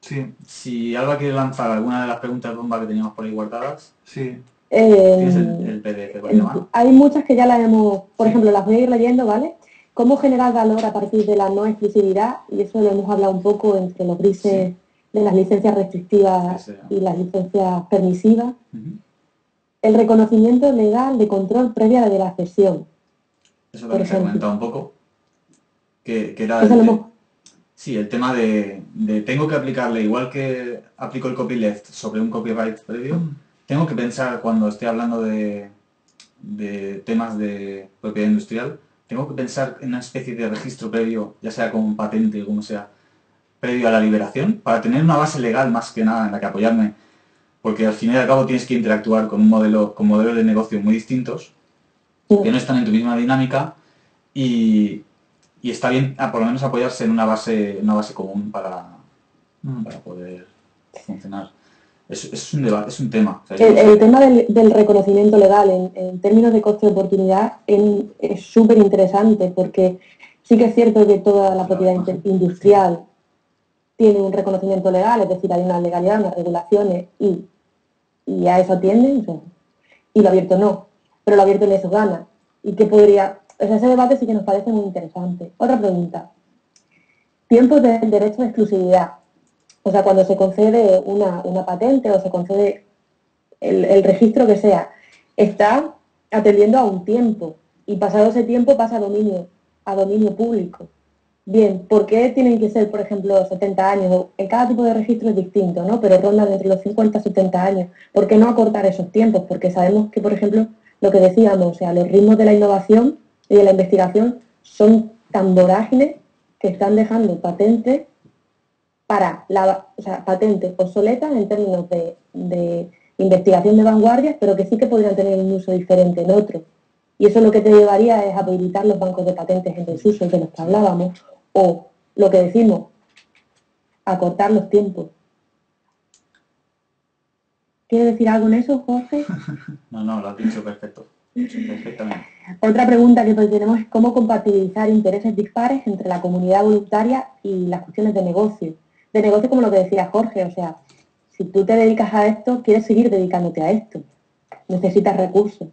Sí, Si Alba quiere lanzar alguna de las preguntas bomba que teníamos por ahí guardadas, sí. Eh, tienes el, el PDF. Hay muchas que ya las hemos, por ejemplo, las voy a ir leyendo, ¿vale? ¿Cómo generar valor a partir de la no exclusividad? Y eso lo hemos hablado un poco entre los grises de las licencias restrictivas Sí, sí. y las licencias permisivas. El reconocimiento legal de control previa de la cesión. Eso también se ha comentado un poco. Que, que era Eso el, lo te- hemos- sí, el tema de, de tengo que aplicarle, igual que aplico el copyleft sobre un copyright previo, tengo que pensar cuando esté hablando de, de temas de propiedad industrial, tengo que pensar en una especie de registro previo, ya sea con patente o como sea, previo a la liberación, para tener una base legal más que nada en la que apoyarme, porque al fin y al cabo tienes que interactuar con un modelo, con modelos de negocio muy distintos, que no están en tu misma dinámica y, y está bien a por lo menos apoyarse en una base, una base común para, Mm. para poder funcionar. Es, es un debate, es un tema. O sea, yo El, el tema del, del reconocimiento legal en, en términos de coste de oportunidad en- es súper interesante porque sí que es cierto que toda la propiedad industrial tiene un reconocimiento legal, es decir, hay una legalidad, unas regulaciones y, y a eso atienden, y lo abierto no, pero lo abierto le eso gana. ¿Y qué podría...? Sea, ese debate sí que nos parece muy interesante. Otra pregunta. Tiempos del derecho de exclusividad. O sea, cuando se concede una, una patente o se concede el, el registro que sea, está atendiendo a un tiempo y pasado ese tiempo pasa a dominio, a dominio público. Bien, ¿por qué tienen que ser, por ejemplo, 70 años? En cada tipo de registro es distinto, ¿no? Pero rondan entre los 50 y 70 años. ¿Por qué no acortar esos tiempos? Porque sabemos que, por ejemplo, lo que decíamos, o sea, los ritmos de la innovación y de la investigación son tan vorágines que están dejando patentes para la o sea, patentes obsoletas en términos de, de investigación de vanguardias, pero que sí que podrían tener un uso diferente en otro. Y eso lo que te llevaría es habilitar los bancos de patentes en desuso de los que hablábamos, o lo que decimos, acortar los tiempos. ¿Quieres decir algo en eso, Jorge? No, no, lo has dicho perfecto. Perfectamente. Otra pregunta que tenemos es cómo compatibilizar intereses dispares entre la comunidad voluntaria y las cuestiones de negocio. De negocio como lo que decía Jorge, o sea, si tú te dedicas a esto, quieres seguir dedicándote a esto. Necesitas recursos.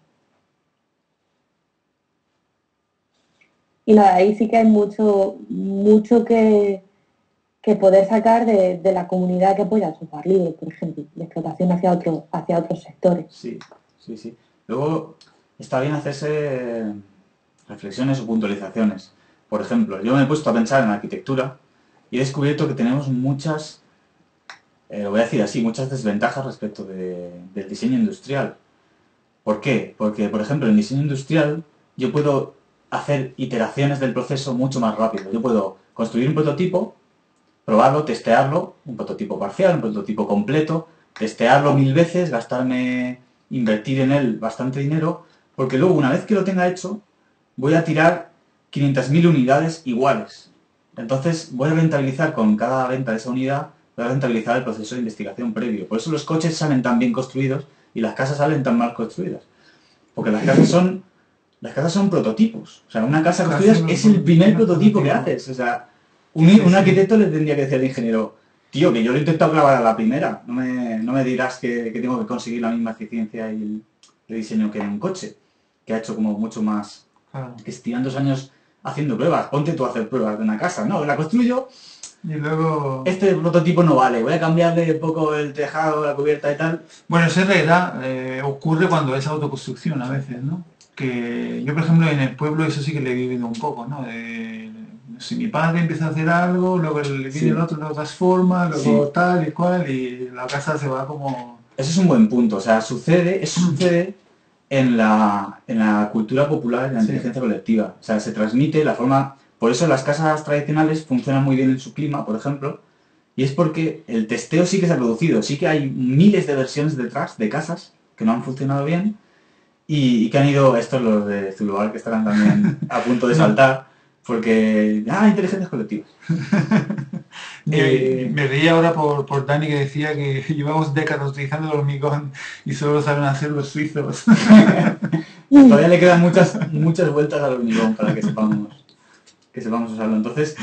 Y nada, ahí sí que hay mucho, mucho que, que poder sacar de, de la comunidad que apoya el software libre, por ejemplo, de explotación hacia, otro, hacia otros sectores. Sí, sí, sí. Luego está bien hacerse reflexiones o puntualizaciones. Por ejemplo, yo me he puesto a pensar en arquitectura y he descubierto que tenemos muchas, eh, lo voy a decir así, muchas desventajas respecto de- del diseño industrial. ¿Por qué? Porque, por ejemplo, en diseño industrial yo puedo hacer iteraciones del proceso mucho más rápido. Yo puedo construir un prototipo, probarlo, testearlo, un prototipo parcial, un prototipo completo, testearlo mil veces, gastarme, invertir en él bastante dinero, porque luego una vez que lo tenga hecho, voy a tirar 500.000 unidades iguales. Entonces voy a rentabilizar con cada venta de esa unidad, voy a rentabilizar el proceso de investigación previo. Por eso los coches salen tan bien construidos y las casas salen tan mal construidas. Porque las casas son las casas son prototipos. O sea, una casa construida es el primer prototipo que haces. O sea, un, un arquitecto le tendría que decir al ingeniero, tío, que yo lo he intentado clavar a la primera. No me, no me dirás que, que tengo que conseguir la misma eficiencia y el, el diseño que en un coche, que ha hecho como mucho más Claro. que estoy dos años haciendo pruebas, ponte tú a hacer pruebas de una casa, no, la construyo, Y luego... este prototipo no vale, voy a cambiarle un poco el tejado, la cubierta y tal. Bueno, eso en realidad eh, ocurre cuando es autoconstrucción a veces, ¿no? Que yo, por ejemplo, en el pueblo eso sí que le he vivido un poco, ¿no? Si mi padre empieza a hacer algo, luego el, viene Sí. el otro lo transforma, luego Sí. tal y cual, y la casa se va como... Eso es un buen punto, o sea, sucede, eso sucede en la, en la cultura popular, en la Sí. inteligencia colectiva, o sea, se transmite la forma, por eso las casas tradicionales funcionan muy bien en su clima, por ejemplo, y es porque el testeo sí que se ha producido, sí que hay miles de versiones detrás de casas que no han funcionado bien y, y que han ido, estos los de Zuluar que estarán también a punto de saltar, porque, ah, inteligencias colectivas. Me, Eh, me reía ahora por, por Dani que decía que llevamos décadas utilizando el hormigón y solo saben hacer los suizos. Todavía le quedan muchas, muchas vueltas al hormigón para que sepamos, que sepamos usarlo. Entonces,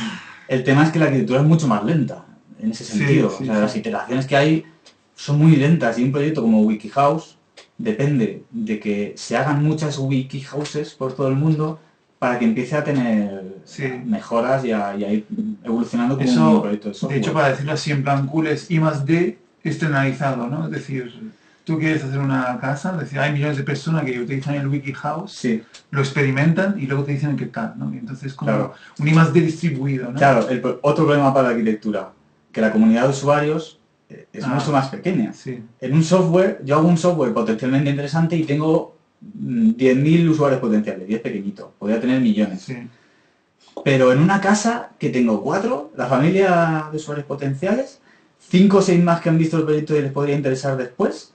el tema es que la arquitectura es mucho más lenta en ese Sí, sentido. sí, o sea, sí. las iteraciones que hay son muy lentas y un proyecto como WikiHouse depende de que se hagan muchas WikiHouses por todo el mundo para que empiece a tener Sí. mejoras y a, y a ir evolucionando como Eso, un proyecto de De hecho, para decirlo así, en plan cool es I más D externalizado, ¿no? Es decir, tú quieres hacer una casa, es decir, hay millones de personas que utilizan el WikiHouse, Sí, lo experimentan y luego te dicen qué tal, ¿no? Y entonces como Claro. un I más D distribuido, ¿no? claro, el otro problema para la arquitectura, que la comunidad de usuarios eh, es Ah. mucho más pequeña. Sí, En un software, yo hago un software potencialmente interesante y tengo 10.000 usuarios potenciales, 10 pequeñito, podría tener millones. sí. Pero en una casa que tengo cuatro, la familia de usuarios potenciales, cinco o seis más que han visto el proyecto y les podría interesar después,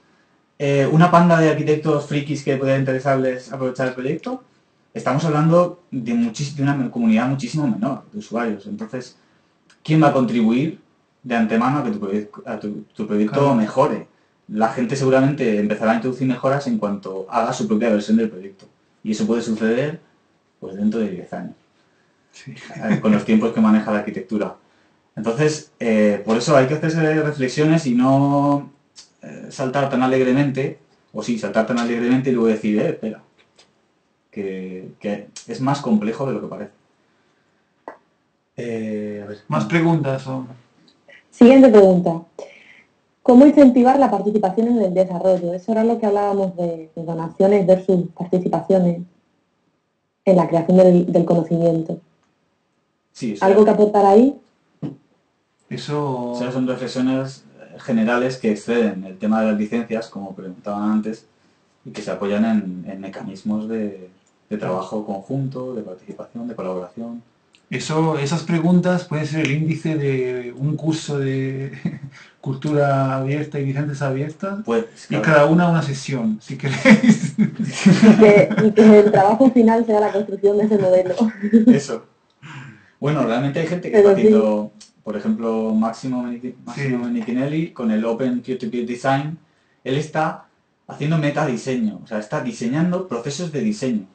eh, una panda de arquitectos frikis que podría interesarles aprovechar el proyecto, estamos hablando de, una comunidad muchísimo menor de usuarios. Entonces, ¿quién va a contribuir de antemano a que tu, proyecto- a tu- tu proyecto Claro. mejore? La gente seguramente empezará a introducir mejoras en cuanto haga su propia versión del proyecto. Y eso puede suceder pues dentro de 10 años sí. eh, con los tiempos que maneja la arquitectura. Entonces, eh, por eso hay que hacerse reflexiones y no eh, saltar tan alegremente, o sí, saltar tan alegremente y luego decir, eh, espera, que, que es más complejo de lo que parece. Eh, a ver, Más preguntas o... Siguiente pregunta. ¿Cómo incentivar la participación en el desarrollo? Eso era lo que hablábamos de, de donaciones versus participaciones en la creación del, del conocimiento. sí, ¿Algo que aportar ahí? Eso... o sea, son reflexiones generales que exceden el tema de las licencias, como preguntaban antes, y que se apoyan en, en mecanismos de, de trabajo conjunto, de participación, de colaboración. Eso, esas preguntas pueden ser el índice de un curso de cultura abierta y licencias abiertas Pues, y cada una una sesión, si queréis. Y que, y que el trabajo final sea la construcción de ese modelo. Eso. Bueno, realmente hay gente que Pero está sí. haciendo, por ejemplo, Máximo, Menichi- Máximo Sí. Con el Open Peer-to-Peer Design, él está haciendo metadiseño, o sea, está diseñando procesos de diseño.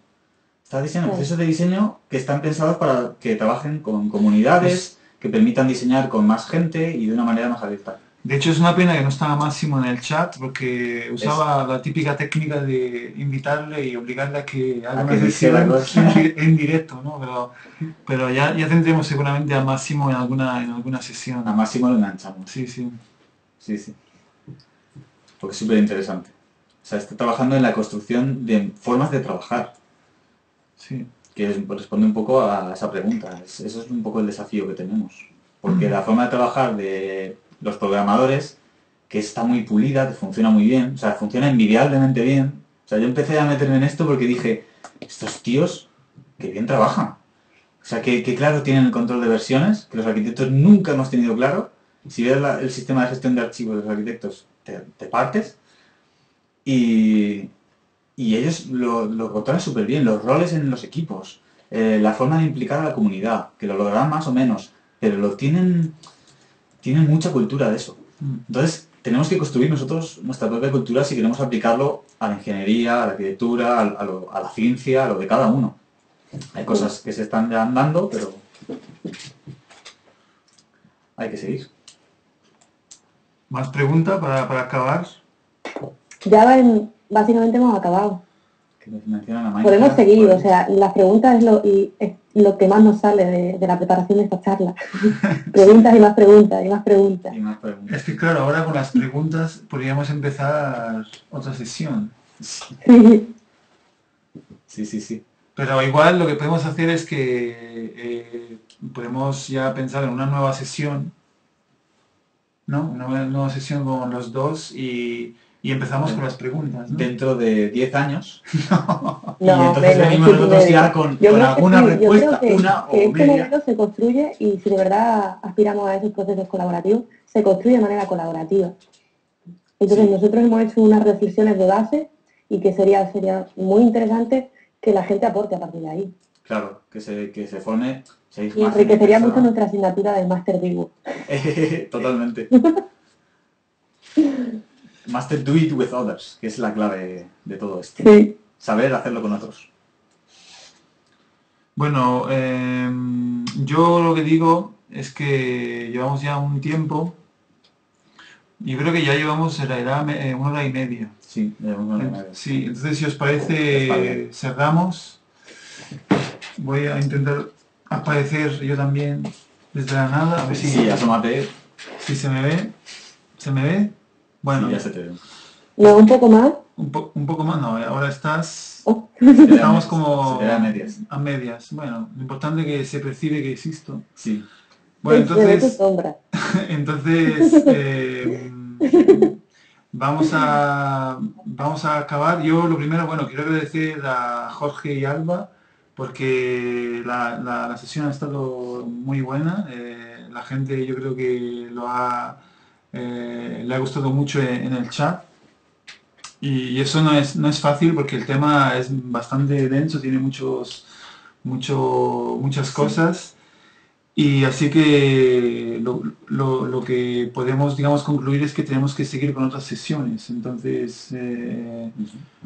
Está diseñando Claro. procesos de diseño que están pensados para que trabajen con comunidades, que permitan diseñar con más gente y de una manera más abierta. De hecho, es una pena que no estaba Máximo en el chat porque usaba la típica técnica de invitarle y obligarle a que haga en, en directo, ¿no? Pero, pero ya, ya tendremos seguramente a Máximo en alguna, en alguna sesión. A Máximo lo enganchamos. Sí, sí. Sí, sí. Porque es súper interesante. O sea, está trabajando en la construcción de formas de trabajar. sí. que es- responde un poco a esa pregunta. Es- eso es un poco el desafío que tenemos. Porque la forma de trabajar de los programadores, que está muy pulida, que funciona muy bien, o sea, funciona envidiablemente bien. O sea, yo empecé a meterme en esto porque dije, estos tíos, que bien trabajan. O sea, que, claro tienen el control de versiones, que los arquitectos nunca hemos tenido claro. Si ves el sistema de gestión de archivos de los arquitectos, te, te partes. Y, y ellos lo, lo controlan súper bien, los roles en los equipos, eh, la forma de implicar a la comunidad, que lo lograrán más o menos, pero lo tienen, tienen mucha cultura de eso. Mm. Entonces, tenemos que construir nosotros nuestra propia cultura si queremos aplicarlo a la ingeniería, a la arquitectura, a, a lo- a la ciencia, a lo de cada uno. Hay cosas que se están ya dando, pero hay que seguir. ¿Más pregunta para, para acabar? Ya básicamente hemos acabado. Que nos mencionan a Minecraft, Podemos seguir, pues, o sea, las preguntas es lo, y es lo que más nos sale de, de la preparación de esta charla. preguntas y más preguntas y más preguntas. y más preguntas. Es que claro, ahora con las preguntas podríamos empezar otra sesión. Sí. Sí, sí, sí. Pero igual lo que podemos hacer es que eh, podemos ya pensar en una nueva sesión, ¿no? Una nueva sesión con los dos y, y empezamos con las preguntas, ¿no? Dentro de 10 años, No, y entonces menos, venimos nosotros ya con, alguna sí, yo creo respuesta, que, una que o este media. modelo se construye y si de verdad aspiramos a esos procesos colaborativos, se construye de manera colaborativa. Entonces Sí. nosotros hemos hecho unas reflexiones de base y que sería, sería muy interesante que la gente aporte a partir de ahí. Claro, que se, que se forme. seis Y enriquecería mucho nuestra asignatura de Master Vivo. está- Totalmente. Master do it with others, que es la clave de todo esto. Sí. Saber hacerlo con otros. Bueno, em, yo lo que digo es que llevamos ya un tiempo y creo que ya llevamos en realidad me- eh, una hora y media. Sí, alguna manera. Sí, entonces si os parece cerramos. Voy a intentar aparecer yo también desde la nada, a ver si, Sí, asómate. si se me ve. ¿Se me ve? Bueno, ya se te ve. No, un poco más. un, po- un poco más, no, ahora estás... Oh, Estamos medias, como- Se te ve a medias. A medias. Bueno, lo importante es que se percibe que existo. Sí. Bueno, entonces... sombra. Entonces, eh, vamos, a, vamos a acabar. Yo lo primero, bueno, quiero agradecer a Jorge y Alba porque la, la- la sesión ha estado muy buena. Eh, la gente yo creo que lo ha, eh, le ha gustado mucho en, el chat. Y eso no es, no es fácil porque el tema es bastante denso, tiene muchos, mucho, muchas cosas. Y así que lo, lo- lo que podemos, digamos, concluir es que tenemos que seguir con otras sesiones. Entonces, eh,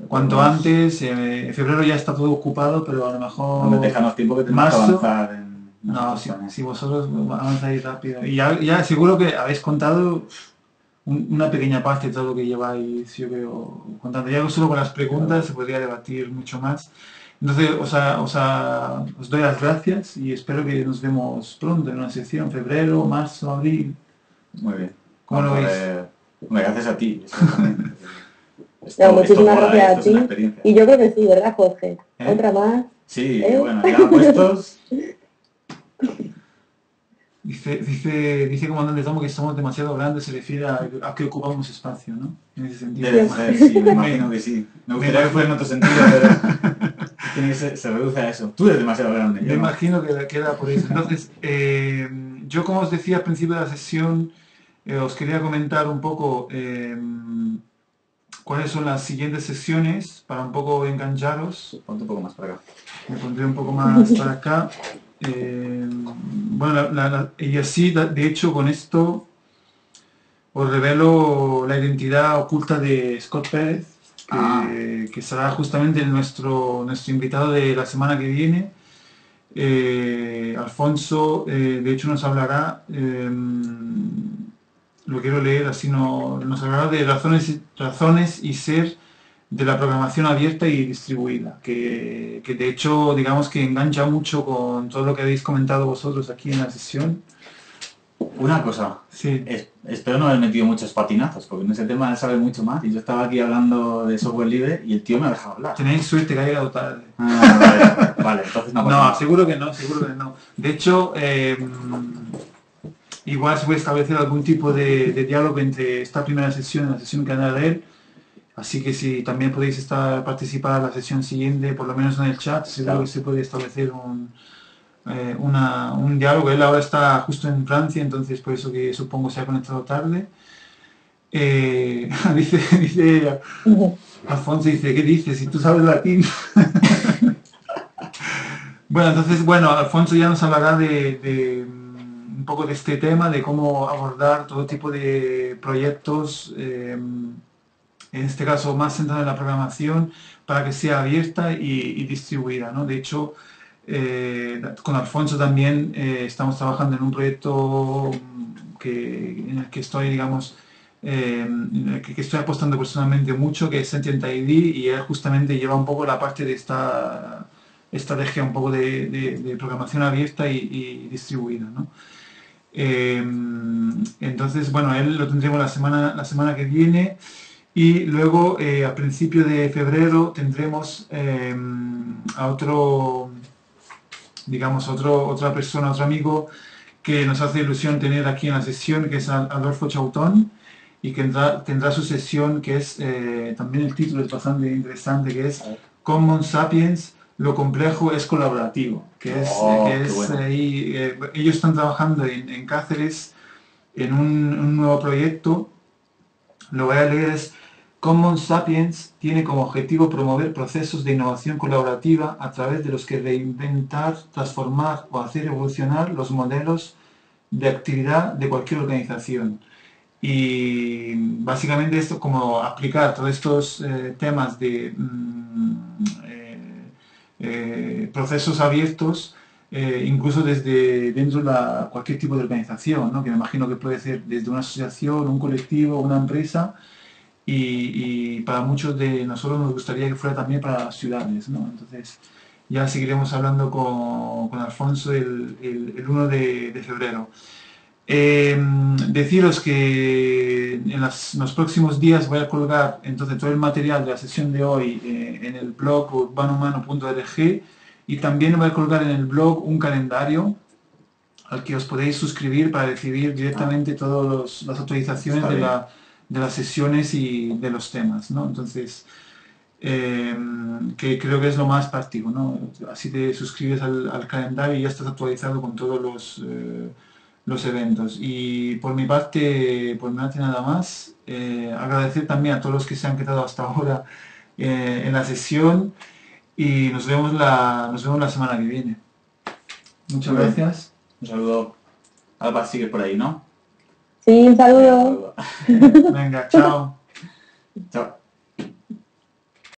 cuanto antes, eh, en febrero ya está todo ocupado, pero a lo mejor... No, déjanos tiempo que tenemos marzo- que avanzar en... No, si, planes. si vosotros avanzáis rápido. Y ya, ya seguro que habéis contado un- una pequeña parte de todo lo que lleváis, yo creo, contando. Ya solo con las preguntas se podría debatir mucho más. Entonces, os, a- os, a- os doy las gracias y espero que nos vemos pronto en una sesión, febrero, marzo, abril. Muy bien. ¿Cómo lo Vamos a veis? gracias a ti. Esto- No, muchísimas mola, gracias a ti. Y yo creo que sí, ¿verdad, Jorge? ¿Eh? Otra más. Sí, ¿Eh? bueno, ya puestos. Dice, dice, dice comandante Tomo que somos demasiado grandes, se refiere a, a que ocupamos espacio, ¿no? En ese sentido. Debe ser, sí, me imagino que sí. Me gustaría que fuera en otro sentido, pero se reduce a eso. Tú eres demasiado grande. Me yo no. imagino que queda por eso. Entonces, eh, yo como os decía al principio de la sesión, eh, os quería comentar un poco eh, cuáles son las siguientes sesiones para un poco engancharos. Ponte un poco más para acá. Me pondré un poco más para acá. Eh, bueno, la- la- la- y así, de hecho, con esto os revelo la identidad oculta de Scott Pérez, que, Ah. que será justamente nuestro, nuestro invitado de la semana que viene. Eh, Alfonso, eh, de hecho, nos hablará, eh, lo quiero leer así, no, nos hablará de razones, razones y ser de la programación abierta y distribuida, que, que de hecho digamos que engancha mucho con todo lo que habéis comentado vosotros aquí en la sesión. Una cosa, Sí, es- espero no haber metido muchos patinazos, porque en ese tema él sabe mucho más. Y yo estaba aquí hablando de software libre y el tío me ha dejado hablar. tenéis suerte que ha llegado tarde. Ah, vale, vale, entonces no No, seguro que no, seguro que no. De hecho, eh, igual se puede establecer algún tipo de, de diálogo entre esta primera sesión y la sesión que de él. Así que si también podéis estar, participar en la sesión siguiente, por lo menos en el chat, seguro Claro. que se puede establecer un, eh, una- un diálogo. Él ahora está justo en Francia, entonces por eso que supongo se ha conectado tarde. Eh, dice, dice Alfonso dice, ¿qué dices? Si tú sabes latín. bueno, entonces, bueno, Alfonso ya nos hablará de, de, un poco de este tema, de cómo abordar todo tipo de proyectos, eh, en este caso más centrado en la programación, para que sea abierta y, distribuida. ¿no? De hecho, eh, con Alfonso también estamos trabajando en un proyecto que, en el que estoy, digamos, que, estoy apostando personalmente mucho, que es Sentient ID, y él justamente lleva un poco la parte de esta estrategia un poco de, programación abierta y, distribuida. ¿no? Entonces, bueno, él lo tendremos la semana, la semana que viene y luego eh, a principio de febrero tendremos em, a otro, digamos, otro, otra persona, otro amigo que nos hace ilusión tener aquí en la sesión, que es Adolfo Chautón, y que tendrá, tendrá su sesión, que es, eh, también el título es bastante interesante, que es Common Sapiens, lo complejo es colaborativo, que es, oh, que es ahí, eh, ellos están trabajando en, Cáceres en un, nuevo proyecto, lo voy a leer, es Common Sapiens tiene como objetivo promover procesos de innovación colaborativa a través de los que reinventar, transformar o hacer evolucionar los modelos de actividad de cualquier organización. Y básicamente esto como aplicar todos estos eh, temas de mm, eh, procesos abiertos, eh, incluso desde dentro de cualquier tipo de organización, que me imagino que puede ser desde una asociación, un colectivo, una empresa, y, para muchos de nosotros nos gustaría que fuera también para las ciudades. ¿no? Entonces, ya seguiremos hablando con, con Alfonso el, el, 1 de febrero. Em, deciros que en, los próximos días voy a colgar entonces todo el material de la sesión de hoy eh, en el blog urbanomano.org y también voy a colgar en el blog un calendario al que os podéis suscribir para recibir directamente todas las actualizaciones de, las sesiones y de los temas. ¿no? Entonces, em, que creo que es lo más práctico. ¿no? Así te suscribes al, calendario y ya estás actualizado con todos los... Eh, los eventos. Y por mi parte, pues no hace nada más. Eh, agradecer también a todos los que se han quedado hasta ahora eh, en la sesión y nos vemos la, nos vemos la semana que viene. Muchas gracias. Un saludo. Alba sigue por ahí, ¿no? Sí, un saludo. Venga, chao. Chao.